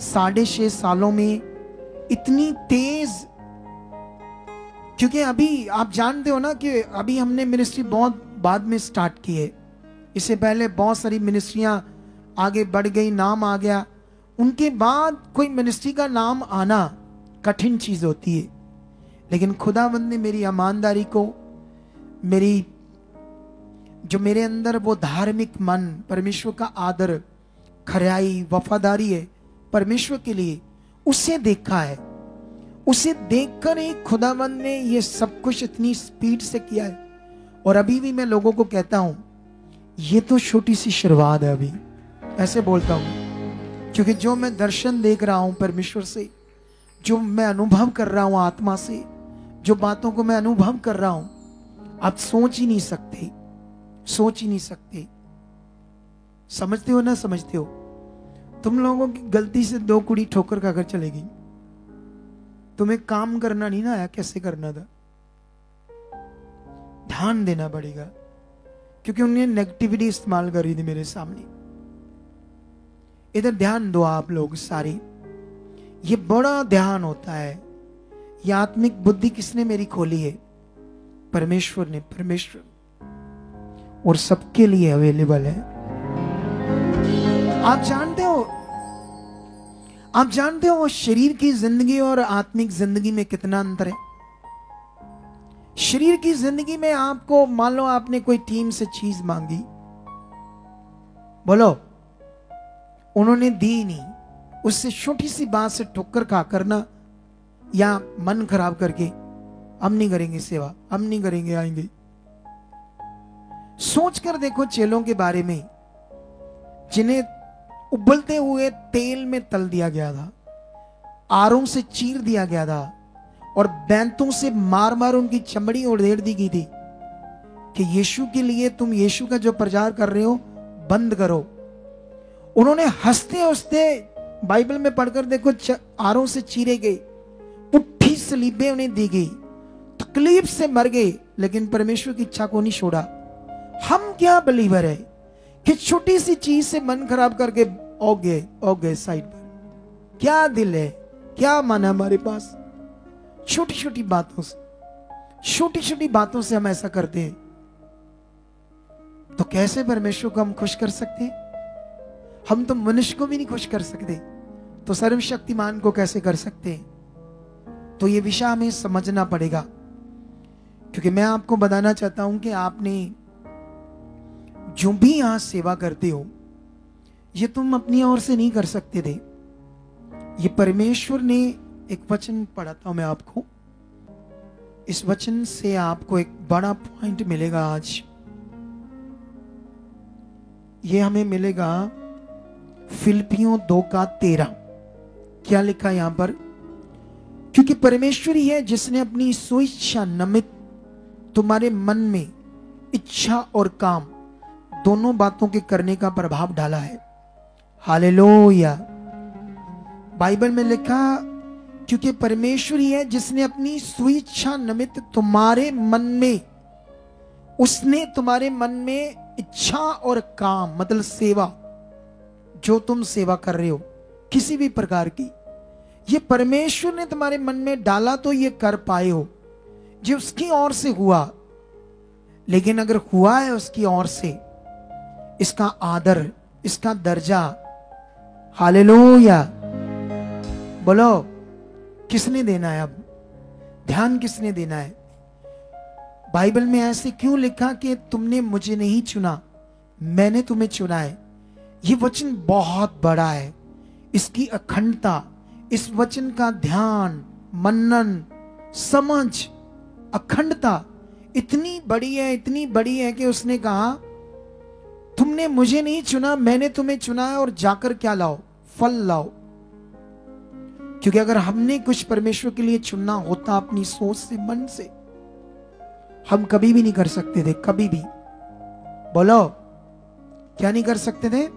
साढ़े छह सालों में इतनी तेज, क्योंकि अभी आप जानते हो ना कि अभी हमने मिनिस्ट्री बहुत बाद में स्टार्ट की है। इससे पहले बहुत सारी मिनिस्ट्रियाँ आगे बढ़ गई, नाम आ गया। उनके बाद कोई मिनिस्ट्री का नाम आना कठिन चीज़ होती है। लेकिन खुदाबंद ने मेरी ईमानदारी को, मेरी, जो मेरे अंदर वो धार्मिक मन, परमेश्वर का आदर खराई वफादारी है, परमेश्वर के लिए, उसे देखा है। उसे देखकर ही खुदाबंद ने ये सब कुछ इतनी स्पीड से किया है। और अभी भी मैं लोगों को कहता हूँ, ये तो छोटी सी शुरुआत है अभी। ऐसे बोलता हूँ, क्योंकि जो मैं दर्शन देख रहा हूँ परमेश्वर से जो मैं अनुभव कर रहा हूँ आत्मा से, जो बातों को मैं अनुभव कर रहा हूँ, आप सोच ही नहीं सकते, सोच ही नहीं सकते। समझते हो ना, समझते हो? तुम लोगों की गलती से दो कुड़ी ठोकर खाकर चलेगी तुम्हें काम करना नहीं ना आया, कैसे करना था? ध्यान देना पड़ेगा, क्योंकि उन्हें नेगेटिविटी इस्तेमाल करी थी मेरे सामने। इधर ध्यान दो आप लोग सारी। ये बड़ा ध्यान होता है। ये आत्मिक बुद्धि किसने मेरी खोली है? परमेश्वर ने, परमेश्वर। और सबके लिए अवेलेबल है। आप जानते हो, आप जानते हो शरीर की ज़िंदगी और आत्मिक ज़िंदगी में कितना अंतर है? शरीर की ज़िंदगी में आपको, मान लो आपने कोई टीम से चीज़ मांगी। बोलो, उन्होंने दी नहीं। उससे छोटी सी बात से ठोकर खा करना या मन खराब करके, हम नहीं करेंगे सेवा, हम नहीं करेंगे, आएँगे। सोच कर देखो चेलों के बारे में, जिन्हें उबलते हुए तेल में तल दिया गया था, आरों से चीर दिया गया था, और बैंतों से मार मार उनकी चमड़ी उड़ेड़ दी गई थी, कि यीशु के लिए तुम यीशु का जो प्रचार कर रहे हो, बंद करो। उन्होंने हँसते हँसते बाइबल में पढ़कर देखो आरों से चीरे गए पुट्ठी सलीबे उन्हें दी गई, तकलीफ़ से मर गए, लेकिन परमेश्वर की इच्छा को नहीं छोड़ा। हम क्या बिलीवर है कि छोटी सी चीज़ से मन खराब करके ओ गए गए साइड पर? क्या दिल है? क्या मन है हमारे पास? छोटी छोटी बातों से छोटी छोटी बातों से हम ऐसा करते हैं। तो कैसे परमेश्वर को हम खुश कर सकते हैं? हम तो मनुष्य को भी नहीं खुश कर सकते। तो सर्वशक्तिमान को कैसे कर सकते हैं? तो ये विषय हमें समझना पड़ेगा। क्योंकि मैं आपको बताना चाहता हूँ कि आपने जो भी यहाँ सेवा करते हो, ये तुम अपनी ओर से नहीं कर सकते थे। ये परमेश्वर ने एक वचन पढ़ाता हूँ मैं आपको। इस वचन से आपको एक बड़ा पॉइंट मिलेगा आज। ये हमें मिलेगा फिलिपियों दो का तेरा क्या लिखा यहाँ पर? क्योंकि परमेश्वर ही है जिसने अपनी स्वेच्छा नमित तुम्हारे मन में इच्छा और काम दोनों बातों के करने का प्रभाव डाला है। हालेलुया। बाइबल में लिखा, क्योंकि परमेश्वर ही है जिसने अपनी स्वेच्छा नमित तुम्हारे मन में, उसने तुम्हारे मन में इच्छा और काम मतलब सेवा, जो तुम सेवा कर रहे हो किसी भी प्रकार की। ये परमेश्वर ने तुम्हारे मन में डाला तो ये कर पाए हो जो उसकी ओर से हुआ। लेकिन अगर हुआ है उसकी ओर से, इसका आदर, इसका दर्जा, हालेलुया। बोलो, किसने देना है अब? ध्यान किसने देना है? बाइबल में ऐसे क्यों लिखा कि तुमने मुझे नहीं चुना, मैंने तुम्हें चुना है? ये वचन बहुत बड़ा है। इसकी अखंडता, इस वचन का ध्यान, मनन, समझ, अखंडता इतनी बड़ी है, इतनी बड़ी है कि उसने कहा, तुमने मुझे नहीं चुना, मैंने तुम्हें चुना है और जाकर क्या लाओ? फल लाओ। क्योंकि अगर हमने कुछ परमेश्वर के लिए चुनना होता अपनी सोच से, मन से, हम कभी भी नहीं कर सकते थे, कभी भी। बोलो, क्या नहीं कर सकते थे?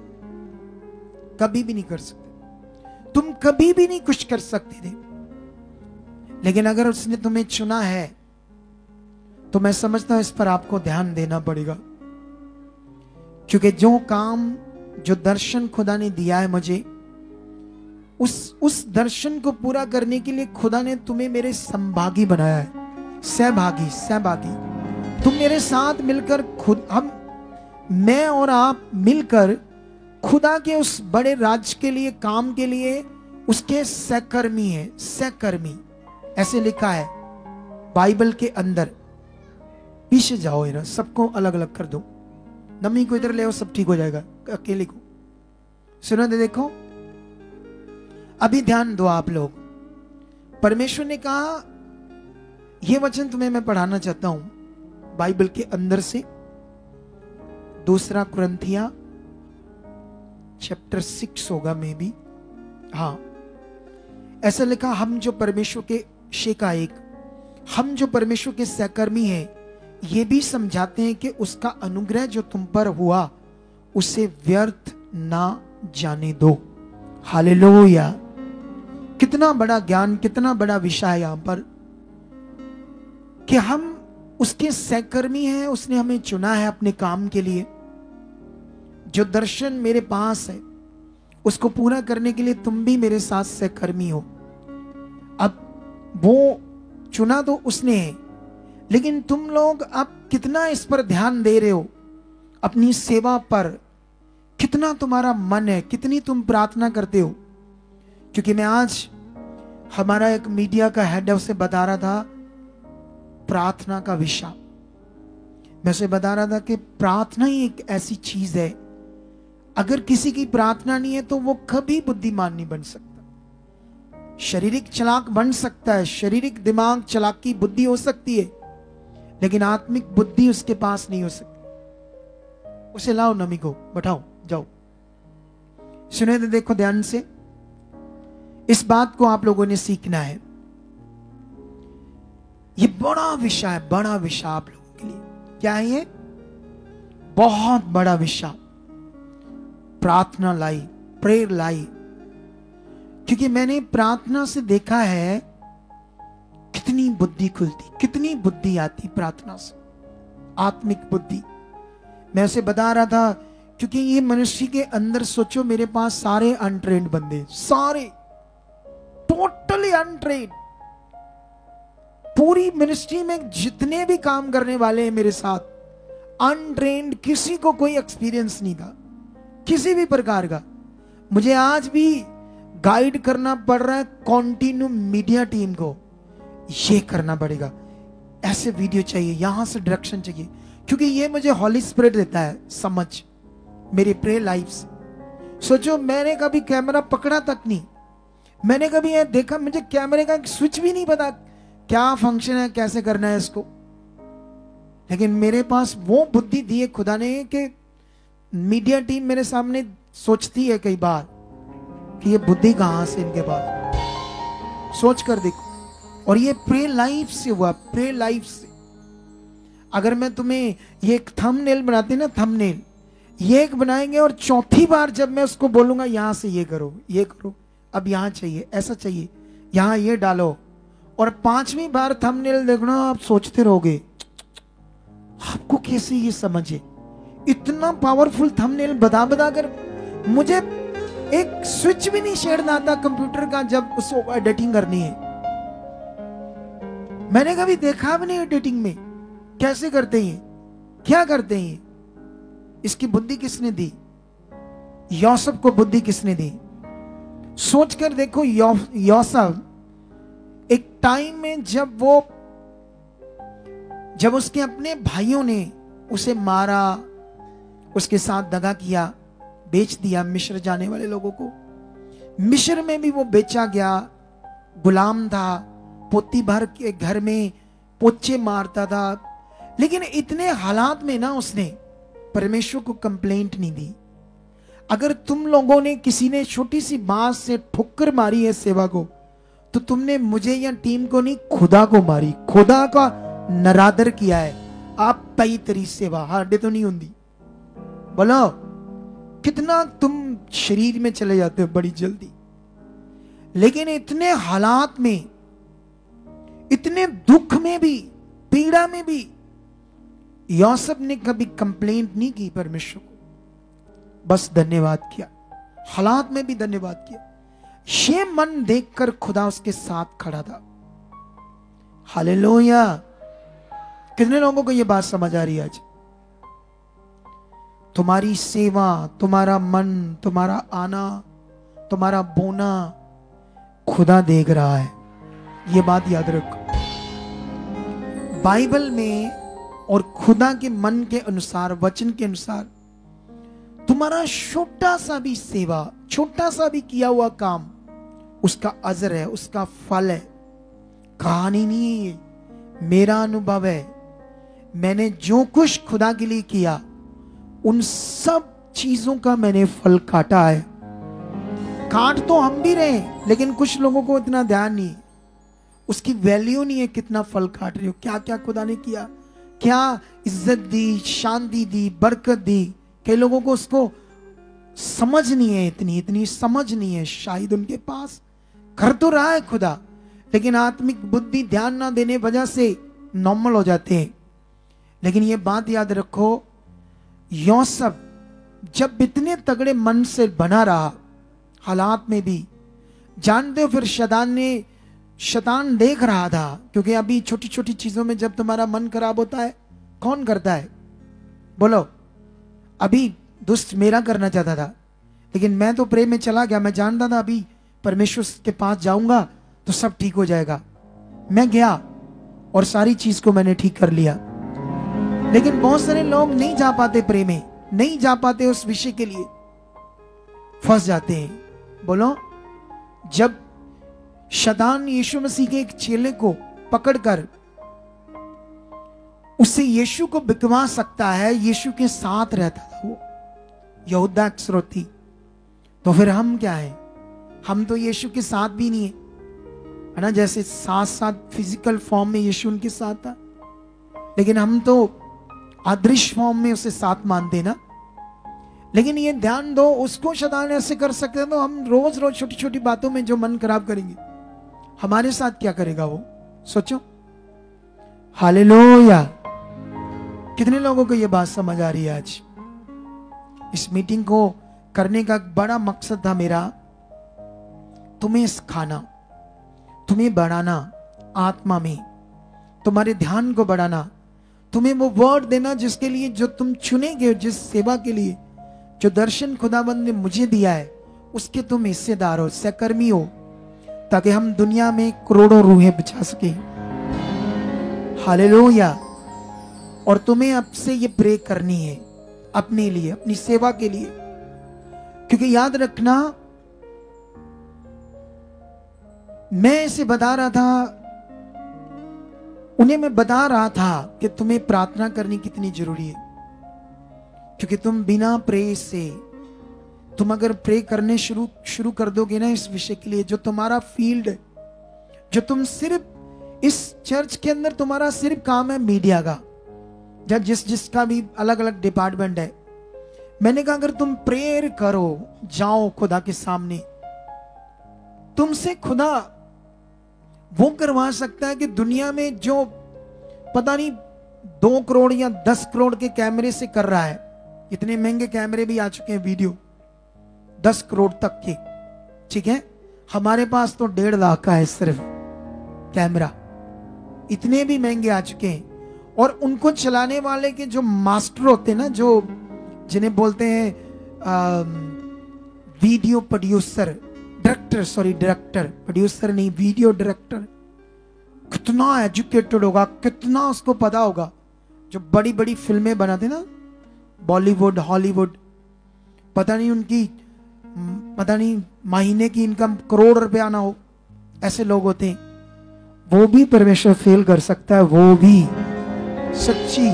कभी भी नहीं कर सकते। तुम कभी भी नहीं कुछ कर सकते थे। लेकिन अगर उसने तुम्हें चुना है तो मैं समझता हूँ इस पर आपको ध्यान देना पड़ेगा। क्योंकि जो काम, जो दर्शन खुदा ने दिया है मुझे, उस उस दर्शन को पूरा करने के लिए खुदा ने तुम्हें मेरे संभागी बनाया है। सहभागी सहभागी। तुम मेरे साथ मिलकर खुद, हम, मैं और आप मिलकर खुदा के उस बड़े राज्य के लिए, काम के लिए उसके सहकर्मी है, सहकर्मी। ऐसे लिखा है, बाइबल के अंदर। पीछे जाओ ना सबको अलग अलग कर दो। नमी को इधर ले आओ, सब ठीक हो जाएगा। अकेले को। सुनो दे देखो। अभी ध्यान दो आप लोग। परमेश्वर ने कहा यह वचन तुम्हें मैं पढ़ाना चाहता हूँ। बाइबल के अंदर से। दूसरा क्रंथिया चैप्टर सिक्स होगा मे बी हाँ. ऐसा लिखा, हम जो परमेश्वर के शेका एक हम जो परमेश्वर के सहकर्मी हैं, ये भी समझाते हैं कि उसका अनुग्रह जो तुम पर हुआ, उसे व्यर्थ ना जाने दो। हालेलुया. कितना बड़ा ज्ञान, कितना बड़ा विषय है यहाँ पर कि हम उसके सहकर्मी हैं, उसने हमें चुना है अपने काम के लिए। जो दर्शन मेरे पास है, उसको पूरा करने के लिए तुम भी मेरे साथ सहकर्मी हो। अब वो चुना तो उसने है लेकिन तुम लोग अब कितना इस पर ध्यान दे रहे हो? अपनी सेवा पर कितना तुम्हारा मन है? कितनी तुम प्रार्थना करते हो? क्योंकि मैं आज हमारा एक मीडिया का हेड है उसे बता रहा था, प्रार्थना का विषय। मैं उसे बता रहा था कि प्रार्थना ही एक ऐसी चीज़ है अगर किसी की प्रार्थना नहीं है तो वो कभी बुद्धिमान नहीं बन सकता। शारीरिक चलाक बन सकता है, शारीरिक दिमाग चलाक की बुद्धि हो सकती है, लेकिन आत्मिक बुद्धि उसके पास नहीं हो सकती। उसे लाओ नमी को, बैठाओ, जाओ। सुने तो देखो ध्यान से, इस बात को आप लोगों ने सीखना है। ये बड़ा विषय है, बड़ा विषय आप लोगों के लिए। क्या है ये? बहुत बड़ा विषय। प्रार्थना लाई, प्रेयर लाई। क्योंकि मैंने प्रार्थना से देखा है, कितनी बुद्धि खुलती, कितनी बुद्धि आती प्रार्थना से। आत्मिक बुद्धि। मैं उसे बता रहा था, क्योंकि ये मनुष्य के अंदर सोचो, मेरे पास सारे अनट्रेंड बंदे सारे। टोटली अनट्रेंड पूरी मिनिस्ट्री में जितने भी काम करने वाले हैं मेरे साथ अनट्रेंड किसी को कोई एक्सपीरियंस नहीं था। किसी भी प्रकार का। मुझे आज भी गाइड करना पड़ रहा है कॉन्टिन्यू मीडिया टीम को। ये करना पड़ेगा। ऐसे वीडियो चाहिए, यहाँ से डायरेक्शन चाहिए। क्योंकि ये मुझे हॉली स्पिरिट देता है, समझ। मेरी प्रे लाइफ सोचो, मैंने कभी कैमरा पकड़ा तक नहीं। मैंने कभी ये देखा, मुझे कैमरे का स्विच भी नहीं पता क्या फ़ंक्शन है, कैसे करना है इसको। लेकिन मेरे पास वो बुद्धि दी है खुदा ने कि मीडिया टीम मेरे सामने सोचती है कई बार कि ये बुद्धि कहाँ से इनके पास सोच कर देखो। और ये प्रे लाइफ से हुआ, प्रे लाइफ से। अगर मैं तुम्हें ये एक थंबनेल बनाते ना, थंबनेल, ये एक बनाएँगे और चौथी बार जब मैं उसको बोलूँगा, यहाँ से ये करो ये करो, अब यहाँ चाहिए, ऐसा चाहिए, यहाँ ये डालो। और पांचवी बार थंबनेल देखना, आप सोचते रहोगे, आपको कैसे ये समझे? इतना पावरफुल थंबनेल बता बता कर मुझे एक स्विच भी नहीं छेड़ना आता कंप्यूटर का जब उसको एडिटिंग करनी है। मैंने कभी देखा भी नहीं एडिटिंग में। कैसे करते हैं? क्या करते हैं? इसकी बुद्धि किसने दी? यौसफ को बुद्धि किसने दी? सोचकर देखो यौसफ एक टाइम में जब वो, जब उसके अपने भाइयों ने उसे मारा उसके साथ दगा किया, बेच दिया मिश्र जाने वाले लोगों को। मिश्र में भी वो बेचा गया, गुलाम था, पोती भर के घर में पोचे मारता था। लेकिन इतने हालात में ना उसने परमेश्वर को कंप्लेंट नहीं दी। अगर तुम लोगों ने किसी ने छोटी सी बाँस से ठुक्कर मारी है सेवा को तो तुमने मुझे या टीम को नहीं, खुदा को मारी। खुदा का नरादर किया है। आप पई तरी सेवा हाडे तो नहीं होंगी। बोलो, कितना तुम शरीर में चले जाते हो बड़ी जल्दी। लेकिन इतने हालात में, इतने दुख में भी, पीड़ा में भी, यौसफ ने कभी कंप्लेंट नहीं की परमेश्वर को। बस धन्यवाद किया। हालात में भी धन्यवाद किया। ये मन देखकर खुदा उसके साथ खड़ा था। हालेलुया। कितने लोगों को यह बात समझ आ रही है आज? तुम्हारी सेवा, तुम्हारा मन, तुम्हारा आना, तुम्हारा बोना खुदा देख रहा है। यह बात याद रखो। बाइबल में और खुदा के मन के अनुसार, वचन के अनुसार तुम्हारा छोटा सा भी सेवा, छोटा सा भी किया हुआ काम, उसका अजर है, उसका फल है। कहानी नहीं है मेरा अनुभव है। मैंने जो कुछ खुदा के लिए किया उन सब चीज़ों का मैंने फल काटा है। काट तो हम भी रहे लेकिन कुछ लोगों को इतना ध्यान नहीं उसकी वैल्यू नहीं है कितना फल काट रहे हो। क्या क्या खुदा ने किया? क्या इज़्ज़त दी, शांति दी, बरकत दी? कई लोगों को उसको समझ नहीं है इतनी इतनी समझ नहीं है। शायद उनके पास कर तो रहा है खुदा, लेकिन आत्मिक बुद्धि ध्यान ना देने वजह से नॉर्मल हो जाते हैं। लेकिन ये बात याद रखो यौसफ जब इतने तगड़े मन से बना रहा, हालात में भी, जानते हो फिर शदान ने, शतान देख रहा था, क्योंकि अभी छोटी छोटी चीज़ों में जब तुम्हारा मन खराब होता है, कौन करता है? बोलो, अभी दुष्ट मेरा करना चाहता था, लेकिन मैं तो प्रेम में चला गया, मैं जानता था अभी परमेश्वर के पास जाऊँगा तो सब ठीक हो जाएगा। मैं गया और सारी चीज़ को मैंने ठीक कर लिया। लेकिन बहुत सारे लोग नहीं जा पाते प्रेम में, नहीं जा पाते उस विषय के लिए। फंस जाते हैं। बोलो, जब शतान यीशु मसीह के एक चेले को पकड़कर उससे यीशु को बिकवा सकता है, यीशु के साथ रहता था वो, यहूदा श्रोती तो फिर हम क्या है? हम तो यीशु के साथ भी नहीं है। है ना, जैसे साथ साथ फ़िज़िकल फॉर्म में यीशु उनके साथ था। लेकिन हम तो अदृश्य फॉर्म में उसे साथ मानते ना लेकिन ये ध्यान दो, उसको शैतान ऐसे कर सकते हैं तो हम रोज रोज छोटी छोटी बातों में जो मन खराब करेंगे, हमारे साथ क्या करेगा वो? सोचो। हालेलुया। कितने लोगों को ये बात समझ आ रही है आज? इस मीटिंग को करने का बड़ा मकसद था मेरा। तुम्हें खाना, तुम्हें बढ़ाना आत्मा में, तुम्हारे ध्यान को बढ़ाना तुम्हें वो वर्ड देना जिसके लिए, जो तुम चुनेगे जिस सेवा के लिए, जो दर्शन खुदाबंद ने मुझे दिया है, उसके तुम हिस्सेदार हो, सहकर्मी हो, ताकि हम दुनिया में करोड़ों रूहें बचा सके। हालेलुया। और तुम्हें अब से ये प्रे करनी है, अपने लिए, अपनी सेवा के लिए। क्योंकि याद रखना, मैं इसे बता रहा था उन्हें मैं बता रहा था कि तुम्हें प्रार्थना करनी कितनी ज़रूरी है। क्योंकि तुम बिना प्रे से, तुम अगर प्रे करने शुरू शुरू कर दोगे ना इस विषय के लिए, जो तुम्हारा फ़ील्ड जो तुम सिर्फ़ इस चर्च के अंदर तुम्हारा सिर्फ़ काम है मीडिया का, या जिस, जिसका भी अलग अलग डिपार्टमेंट है। मैंने कहा, अगर तुम प्रेयर करो, जाओ खुदा के सामने। तुमसे खुदा वो करवा सकता है कि दुनिया में जो पता नहीं दो करोड़ या दस करोड़ के कैमरे से कर रहा है, इतने महँगे कैमरे भी आ चुके हैं वीडियो, दस करोड़ तक के, ठीक है? हमारे पास तो डेढ़ लाख का है सिर्फ़ कैमरा, इतने भी महँगे आ चुके हैं। और उनको चलाने वाले के जो मास्टर होते हैं ना, जो जिन्हें बोलते हैं video producer director sorry director producer नहीं वीडियो डायरेक्टर कितना एजुकेटेड होगा, कितना उसको पता होगा। जो बड़ी बड़ी फ़िल्में बनाते ना बॉलीवुड हॉलीवुड पता नहीं उनकी पता नहीं महीने की इनकम करोड़ रुपया ना हो, ऐसे लोग होते हैं। वो भी परमेश्वर फेल कर सकता है, वो भी। सच्ची,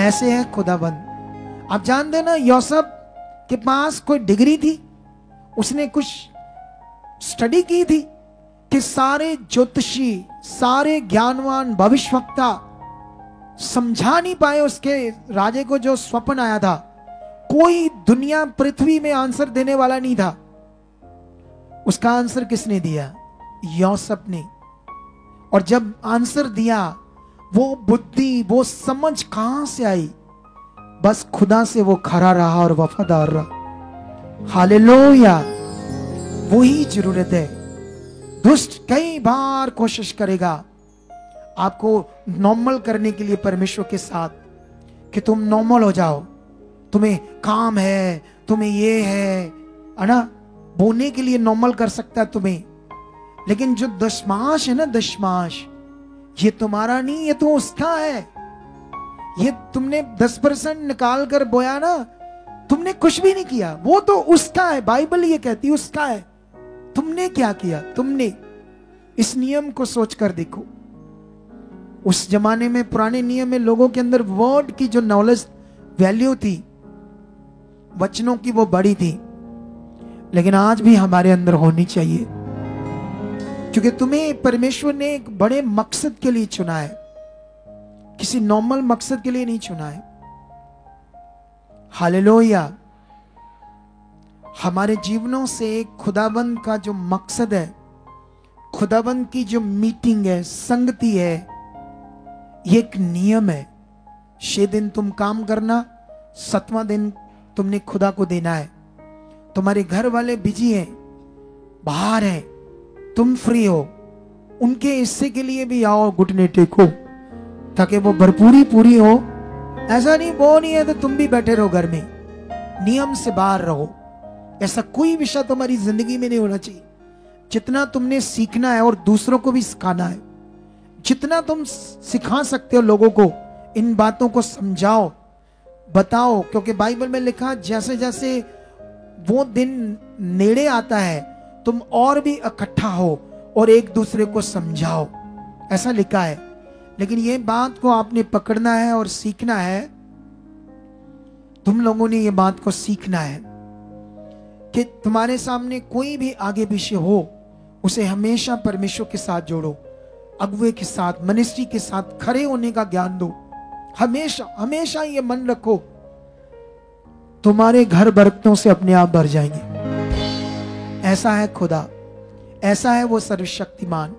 ऐसे है खुदाबंद। आप जानते ना, योसफ के पास कोई डिग्री थी? उसने कुछ स्टडी की थी कि सारे ज्योतिषी, सारे ज्ञानवान भविष्यवक्ता समझा नहीं पाए उसके राजे को जो स्वप्न आया था। कोई दुनिया पृथ्वी में आंसर देने वाला नहीं था। उसका आंसर किसने दिया? योसफ ने। और जब आंसर दिया, वो बुद्धि, वो समझ कहाँ से आई? बस खुदा से वो खरा रहा और वफादार रहा। हालेलुया। वही ज़रूरत है। दुष्ट कई बार कोशिश करेगा आपको नॉर्मल करने के लिए परमेश्वर के साथ कि तुम नॉर्मल हो जाओ। तुम्हें काम है, तुम्हें ये है ना? बोने के लिए नॉर्मल कर सकता है तुम्हें। लेकिन जो दशमाश है ना, दशमाश, ये तुम्हारा नहीं, ये तो उसका है। ये तुमने दस परसेंट निकाल कर बोया ना, तुमने कुछ भी नहीं किया, वो तो उसका है। बाइबल ये कहती है, उसका है। तुमने क्या किया? तुमने इस नियम को सोचकर देखो। उस जमाने में, पुराने नियम में लोगों के अंदर वर्ड की जो नॉलेज वैल्यू थी, वचनों की वो बड़ी थी। लेकिन आज भी हमारे अंदर होनी चाहिए। क्योंकि तुम्हें परमेश्वर ने एक बड़े मकसद के लिए चुना है। किसी नॉर्मल मकसद के लिए नहीं चुना है। हालेलुया हमारे जीवनों से खुदाबंद का जो मकसद है, खुदाबंद की जो मीटिंग है, संगति है, ये एक नियम है। छह दिन तुम काम करना, सतवां दिन तुमने खुदा को देना है। तुम्हारे घर वाले बिज़ी हैं, बाहर हैं, तुम फ्री हो। उनके हिस्से के लिए भी आओ, घुटने टेको, ताकि वो भरपूरी पूरी हो। ऐसा नहीं, वो नहीं है तो तुम भी बैठे रहो घर में। नियम से बाहर रहो। ऐसा कोई विषय तुम्हारी ज़िंदगी में नहीं होना चाहिए। जितना तुमने सीखना है और दूसरों को भी सिखाना है, जितना तुम सिखा सकते हो लोगों को, इन बातों को समझाओ, बताओ, क्योंकि बाइबल में लिखा जैसे जैसे वो दिन नेड़े आता है, तुम और भी इकट्ठा हो और एक दूसरे को समझाओ। ऐसा लिखा है। लेकिन ये बात को आपने पकड़ना है और सीखना है, तुम लोगों ने ये बात को सीखना है। कि तुम्हारे सामने कोई भी आगे पीछे हो, उसे हमेशा परमेश्वर के साथ जोड़ो अगुए के साथ, मनिस्ट्री के साथ खड़े होने का ज्ञान दो। हमेशा हमेशा ये मन रखो। तुम्हारे घर बरकतों से अपने आप भर जाएँगे। ऐसा है खुदा, ऐसा है वो सर्वशक्तिमान।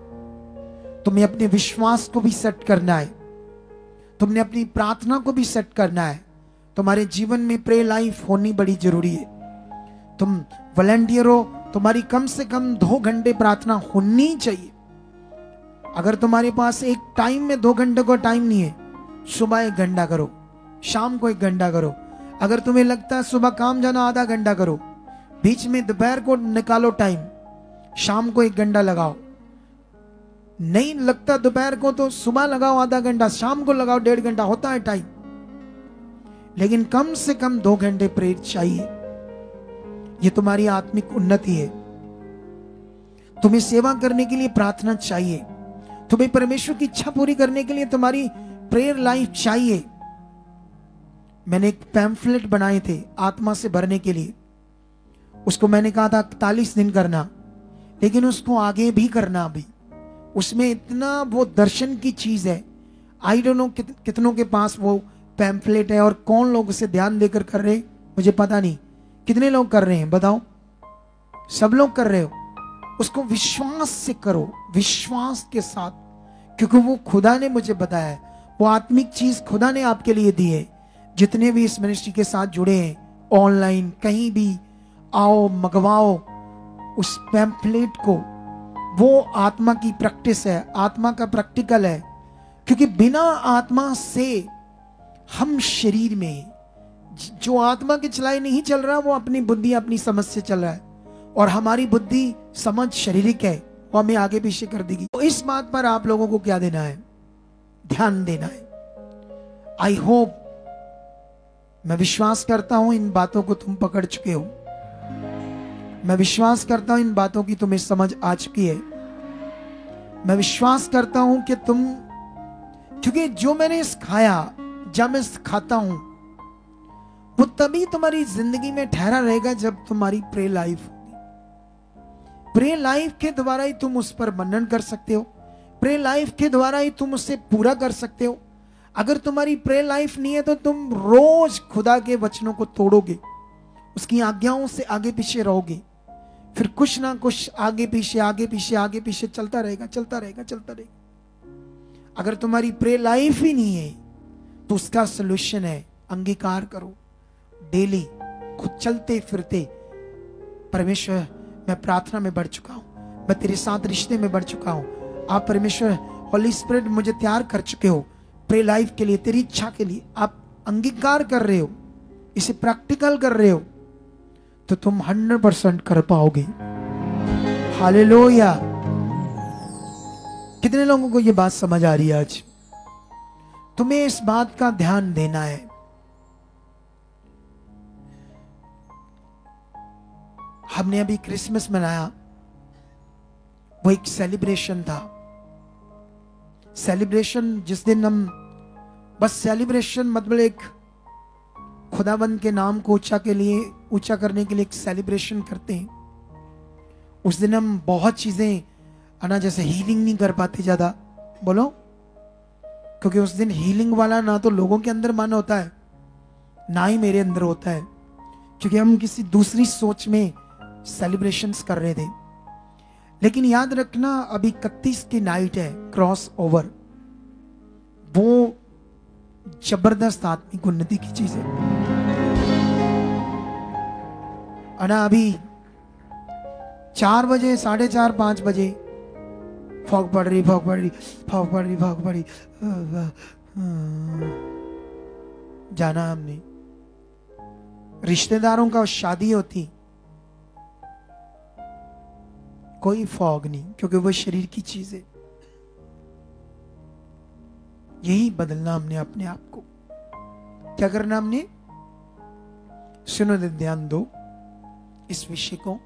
तुम्हें अपने विश्वास को भी सेट करना है। तुमने अपनी प्रार्थना को भी सेट करना है। तुम्हारे जीवन में प्रे लाइफ होनी बड़ी ज़रूरी है। तुम वॉलेंटियर हो, तुम्हारी कम से कम दो घंटे प्रार्थना होनी चाहिए। अगर तुम्हारे पास एक टाइम में दो घंटे का टाइम नहीं है, सुबह एक घंटा करो, शाम को एक घंटा करो। अगर तुम्हें लगता है सुबह काम जाना आधा घंटा करो, बीच में दोपहर को निकालो टाइम शाम को एक घंटा लगाओ। नहीं लगता दोपहर को तो सुबह लगाओ आधा घंटा, शाम को लगाओ डेढ़ घंटा, होता है टाइम लेकिन कम से कम दो घंटे प्रेर चाहिए। ये तुम्हारी आत्मिक उन्नति है। तुम्हें सेवा करने के लिए प्रार्थना चाहिए। तुम्हें परमेश्वर की इच्छा पूरी करने के लिए तुम्हारी प्रेयर लाइफ चाहिए। मैंने एक पैम्फलेट बनाए थे आत्मा से भरने के लिए। उसको मैंने कहा था इकतालीस दिन करना, लेकिन उसको आगे भी करना अभी। उसमें इतना वो दर्शन की चीज़ है। आई डोंट नो कितनों के पास वो पैम्फलेट है और कौन लोग उसे ध्यान देकर कर रहे मुझे पता नहीं। कितने लोग कर रहे हैं बताओ? सब लोग कर रहे हो। उसको विश्वास से करो, विश्वास के साथ। क्योंकि वो खुदा ने मुझे बताया वो आत्मिक चीज़ खुदा ने आपके लिए दी है। जितने भी इस मिनिस्ट्री के साथ जुड़े हैं ऑनलाइन कहीं भी, आओ, मंगवाओ, उस पैम्पलेट को, वो आत्मा की प्रैक्टिस है, आत्मा का प्रैक्टिकल है। क्योंकि बिना आत्मा से हम शरीर में जो आत्मा की चलाई नहीं चल रहा, वो अपनी बुद्धि, अपनी समझ से चल रहा है। और हमारी बुद्धि समझ शारीरिक है, वो हमें आगे पीछे कर देगी। तो इस बात पर आप लोगों को क्या देना है? ध्यान देना है। आई होप मैं विश्वास करता हूँ इन बातों को तुम पकड़ चुके हो। मैं विश्वास करता हूँ इन बातों की तुम्हें समझ आ चुकी है। मैं विश्वास करता हूँ कि तुम, क्योंकि जो मैंने सिखाया जब मैं सिखाता हूँ वो तभी तुम्हारी ज़िंदगी में ठहरा रहेगा जब तुम्हारी प्रे लाइफ होगी। प्रे लाइफ के द्वारा ही तुम उस पर मनन कर सकते हो। प्रे लाइफ के द्वारा ही तुम उससे पूरा कर सकते हो। अगर तुम्हारी प्रे लाइफ नहीं है तो तुम रोज खुदा के वचनों को तोड़ोगे। उसकी आज्ञाओं से आगे पीछे रहोगे। फिर कुछ ना कुछ आगे पीछे आगे पीछे आगे पीछे चलता रहेगा चलता रहेगा चलता रहेगा। अगर तुम्हारी प्रे लाइफ ही नहीं है तो उसका सोल्यूशन है, अंगीकार करो। डेली खुद चलते फिरते, परमेश्वर, मैं प्रार्थना में बढ़ चुका हूँ। मैं तेरे साथ रिश्ते में बढ़ चुका हूँ। आप परमेश्वर होली स्पिरिट मुझे तैयार कर चुके हो। प्रे लाइफ के लिए, तेरी इच्छा के लिए आप अंगीकार कर रहे हो। इसे प्रैक्टिकल कर रहे हो। तो तुम हंड्रेड परसेंट कर पाओगे। हालेलुया कितने लोगों को यह बात समझ आ रही है आज? तुम्हें इस बात का ध्यान देना है। हमने अभी क्रिसमस मनाया। वो एक सेलिब्रेशन था। सेलिब्रेशन जिस दिन हम, बस सेलिब्रेशन मतलब एक खुदाबंद के नाम को ऊँचा के लिए, ऊँचा करने के लिए एक सेलिब्रेशन करते हैं। उस दिन हम बहुत चीज़ें, है ना, जैसे हीलिंग नहीं कर पाते ज़्यादा। बोलो। क्योंकि उस दिन हीलिंग वाला ना तो लोगों के अंदर मन होता है, ना ही मेरे अंदर होता है। क्योंकि हम किसी दूसरी सोच में सेलिब्रेशंस कर रहे थे। लेकिन याद रखना, अभी इकतीस की नाइट है क्रॉस ओवर वो ज़बरदस्त आत्मिक उन्नति की चीज़ है। अना, अभी चार बजे, साढ़े चार, पाँच बजे, फॉग पड़ रही, फॉग पड़ रही, फॉग पड़ रही, फॉग पड़ रही। जाना हमने। रिश्तेदारों का शादी होती। कोई फॉग नहीं, क्योंकि वो शरीर की चीज़ है। यही बदलना हमने अपने आप को। क्या करना हमने? सुनो ध्यान दो इस विषय को।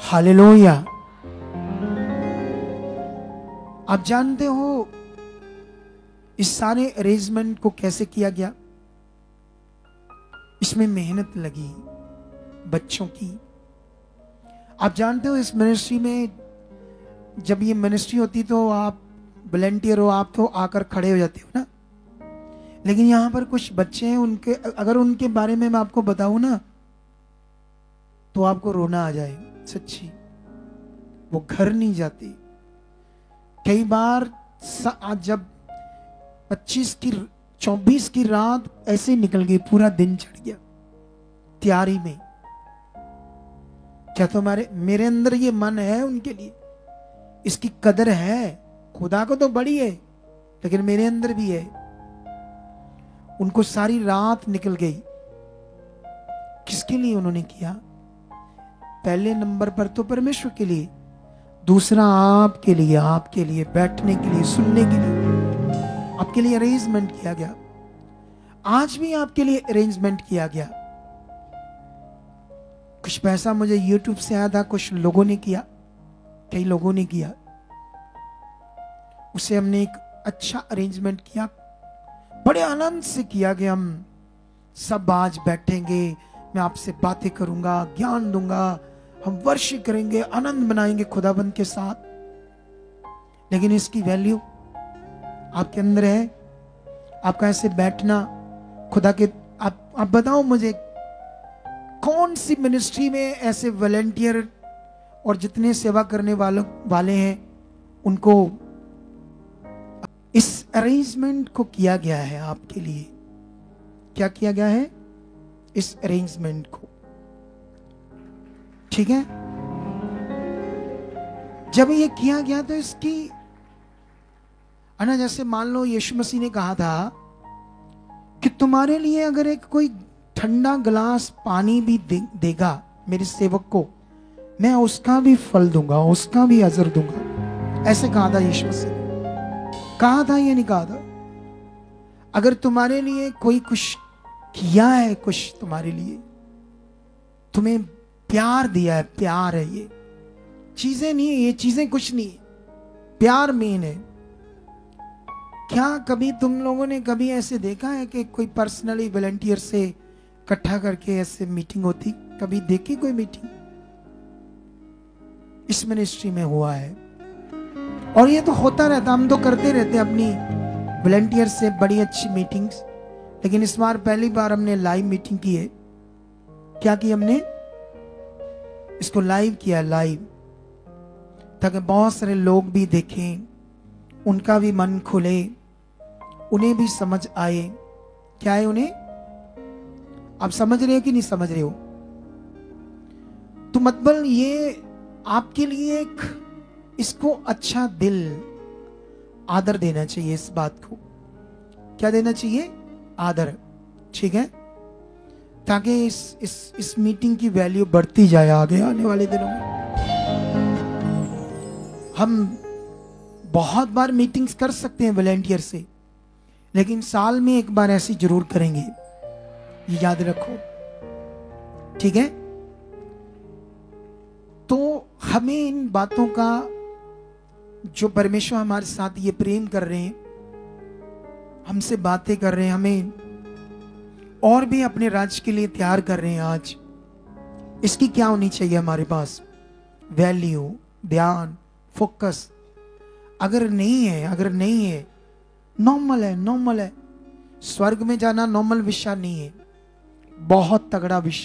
हालेलुया। आप जानते हो, इस सारे अरेंजमेंट को कैसे किया गया? इसमें मेहनत लगी बच्चों की। आप जानते हो इस मिनिस्ट्री में जब ये मिनिस्ट्री होती तो आप वॉलेंटियर हो, आप तो आकर खड़े हो जाते हो ना? लेकिन यहाँ पर कुछ बच्चे हैं, उनके, अगर उनके बारे में मैं आपको बताऊँ ना तो आपको रोना आ जाए, सच्ची। वो घर नहीं जाती। कई बार जब 25 की 24 की रात ऐसे निकल गई, पूरा दिन चढ़ गया, तैयारी में। क्या तुम्हारे, मेरे अंदर ये मन है उनके लिए? इसकी कदर है। खुदा को तो बड़ी है, लेकिन मेरे अंदर भी है। उनको सारी रात निकल गई। किसके लिए उन्होंने किया? पहले नंबर पर तो परमेश्वर के लिए, दूसरा आपके लिए आपके लिए, बैठने के लिए, सुनने के लिए। आपके लिए अरेंजमेंट किया गया। आज भी आपके लिए अरेंजमेंट किया गया। कुछ पैसा मुझे यूट्यूब से आया था कुछ लोगों ने किया, कई लोगों ने किया। उसे हमने एक अच्छा अरेंजमेंट किया। बड़े आनंद से किया कि हम सब आज बैठेंगे, मैं आपसे बातें करूँगा, ज्ञान दूँगा, हम वर्ष करेंगे, आनंद बनाएँगे खुदाबंद के साथ। लेकिन इसकी वैल्यू आपके अंदर है। आपका ऐसे बैठना, खुदा के, आप आप बताओ मुझे कौन सी मिनिस्ट्री में ऐसे वॉलेंटियर और जितने सेवा करने वालों, वाले हैं, उनको इस अरेंजमेंट को किया गया है आपके लिए? क्या किया गया है? इस अरेंजमेंट को। ठीक है? जब ये किया गया तो इसकी है ना जैसे मान लो यीशु मसीह ने कहा था कि तुम्हारे लिए अगर एक कोई ठंडा गिलास पानी भी दे, देगा मेरे सेवक को। मैं उसका भी फल दूँगा उसका भी अजर दूँगा। ऐसे कहा था यीशु मसीह कहा था या नहीं कहा था? अगर तुम्हारे लिए कोई कुछ किया है कुछ तुम्हारे लिए तुम्हें प्यार दिया है प्यार है ये। चीज़ें नहीं है ये चीज़ें कुछ नहीं प्यार मेन है। क्या कभी तुम लोगों ने कभी ऐसे देखा है कि कोई पर्सनली वॉलेंटियर से इकट्ठा करके ऐसे मीटिंग होती। कभी देखी कोई मीटिंग? इस मिनिस्ट्री में हुआ है। और ये तो होता रहता, हम तो करते रहते अपनी वॉलेंटियर से बड़ी अच्छी मीटिंग्स लेकिन इस बार पहली बार हमने लाइव मीटिंग की है। क्या की हमने? इसको लाइव किया लाइव ताकि बहुत सारे लोग भी देखें, उनका भी मन खुले, उन्हें भी समझ आए। क्या है उन्हें? आप समझ रहे हो कि नहीं समझ रहे हो? तो मतलब ये आपके लिए एक इसको अच्छा दिल, आदर देना चाहिए इस बात को। क्या देना चाहिए? आदर। ठीक है? ताकि इस इस इस मीटिंग की वैल्यू बढ़ती जाए आगे आने वाले दिनों में। हम बहुत बार मीटिंग्स कर सकते हैं वॉलेंटियर से, लेकिन साल में एक बार ऐसी ज़रूर करेंगे। याद रखो। ठीक है? तो हमें इन बातों का जो परमेश्वर हमारे साथ ये प्रेम कर रहे हैं, हमसे बातें कर रहे हैं, हमें और भी अपने राज्य के लिए तैयार कर रहे हैं आज। इसकी क्या होनी चाहिए हमारे पास? वैल्यू, ध्यान, फोकस। अगर नहीं है, अगर नहीं है, नॉर्मल है नॉर्मल है। स्वर्ग में जाना नॉर्मल विषय नहीं है। बहुत तगड़ा विषय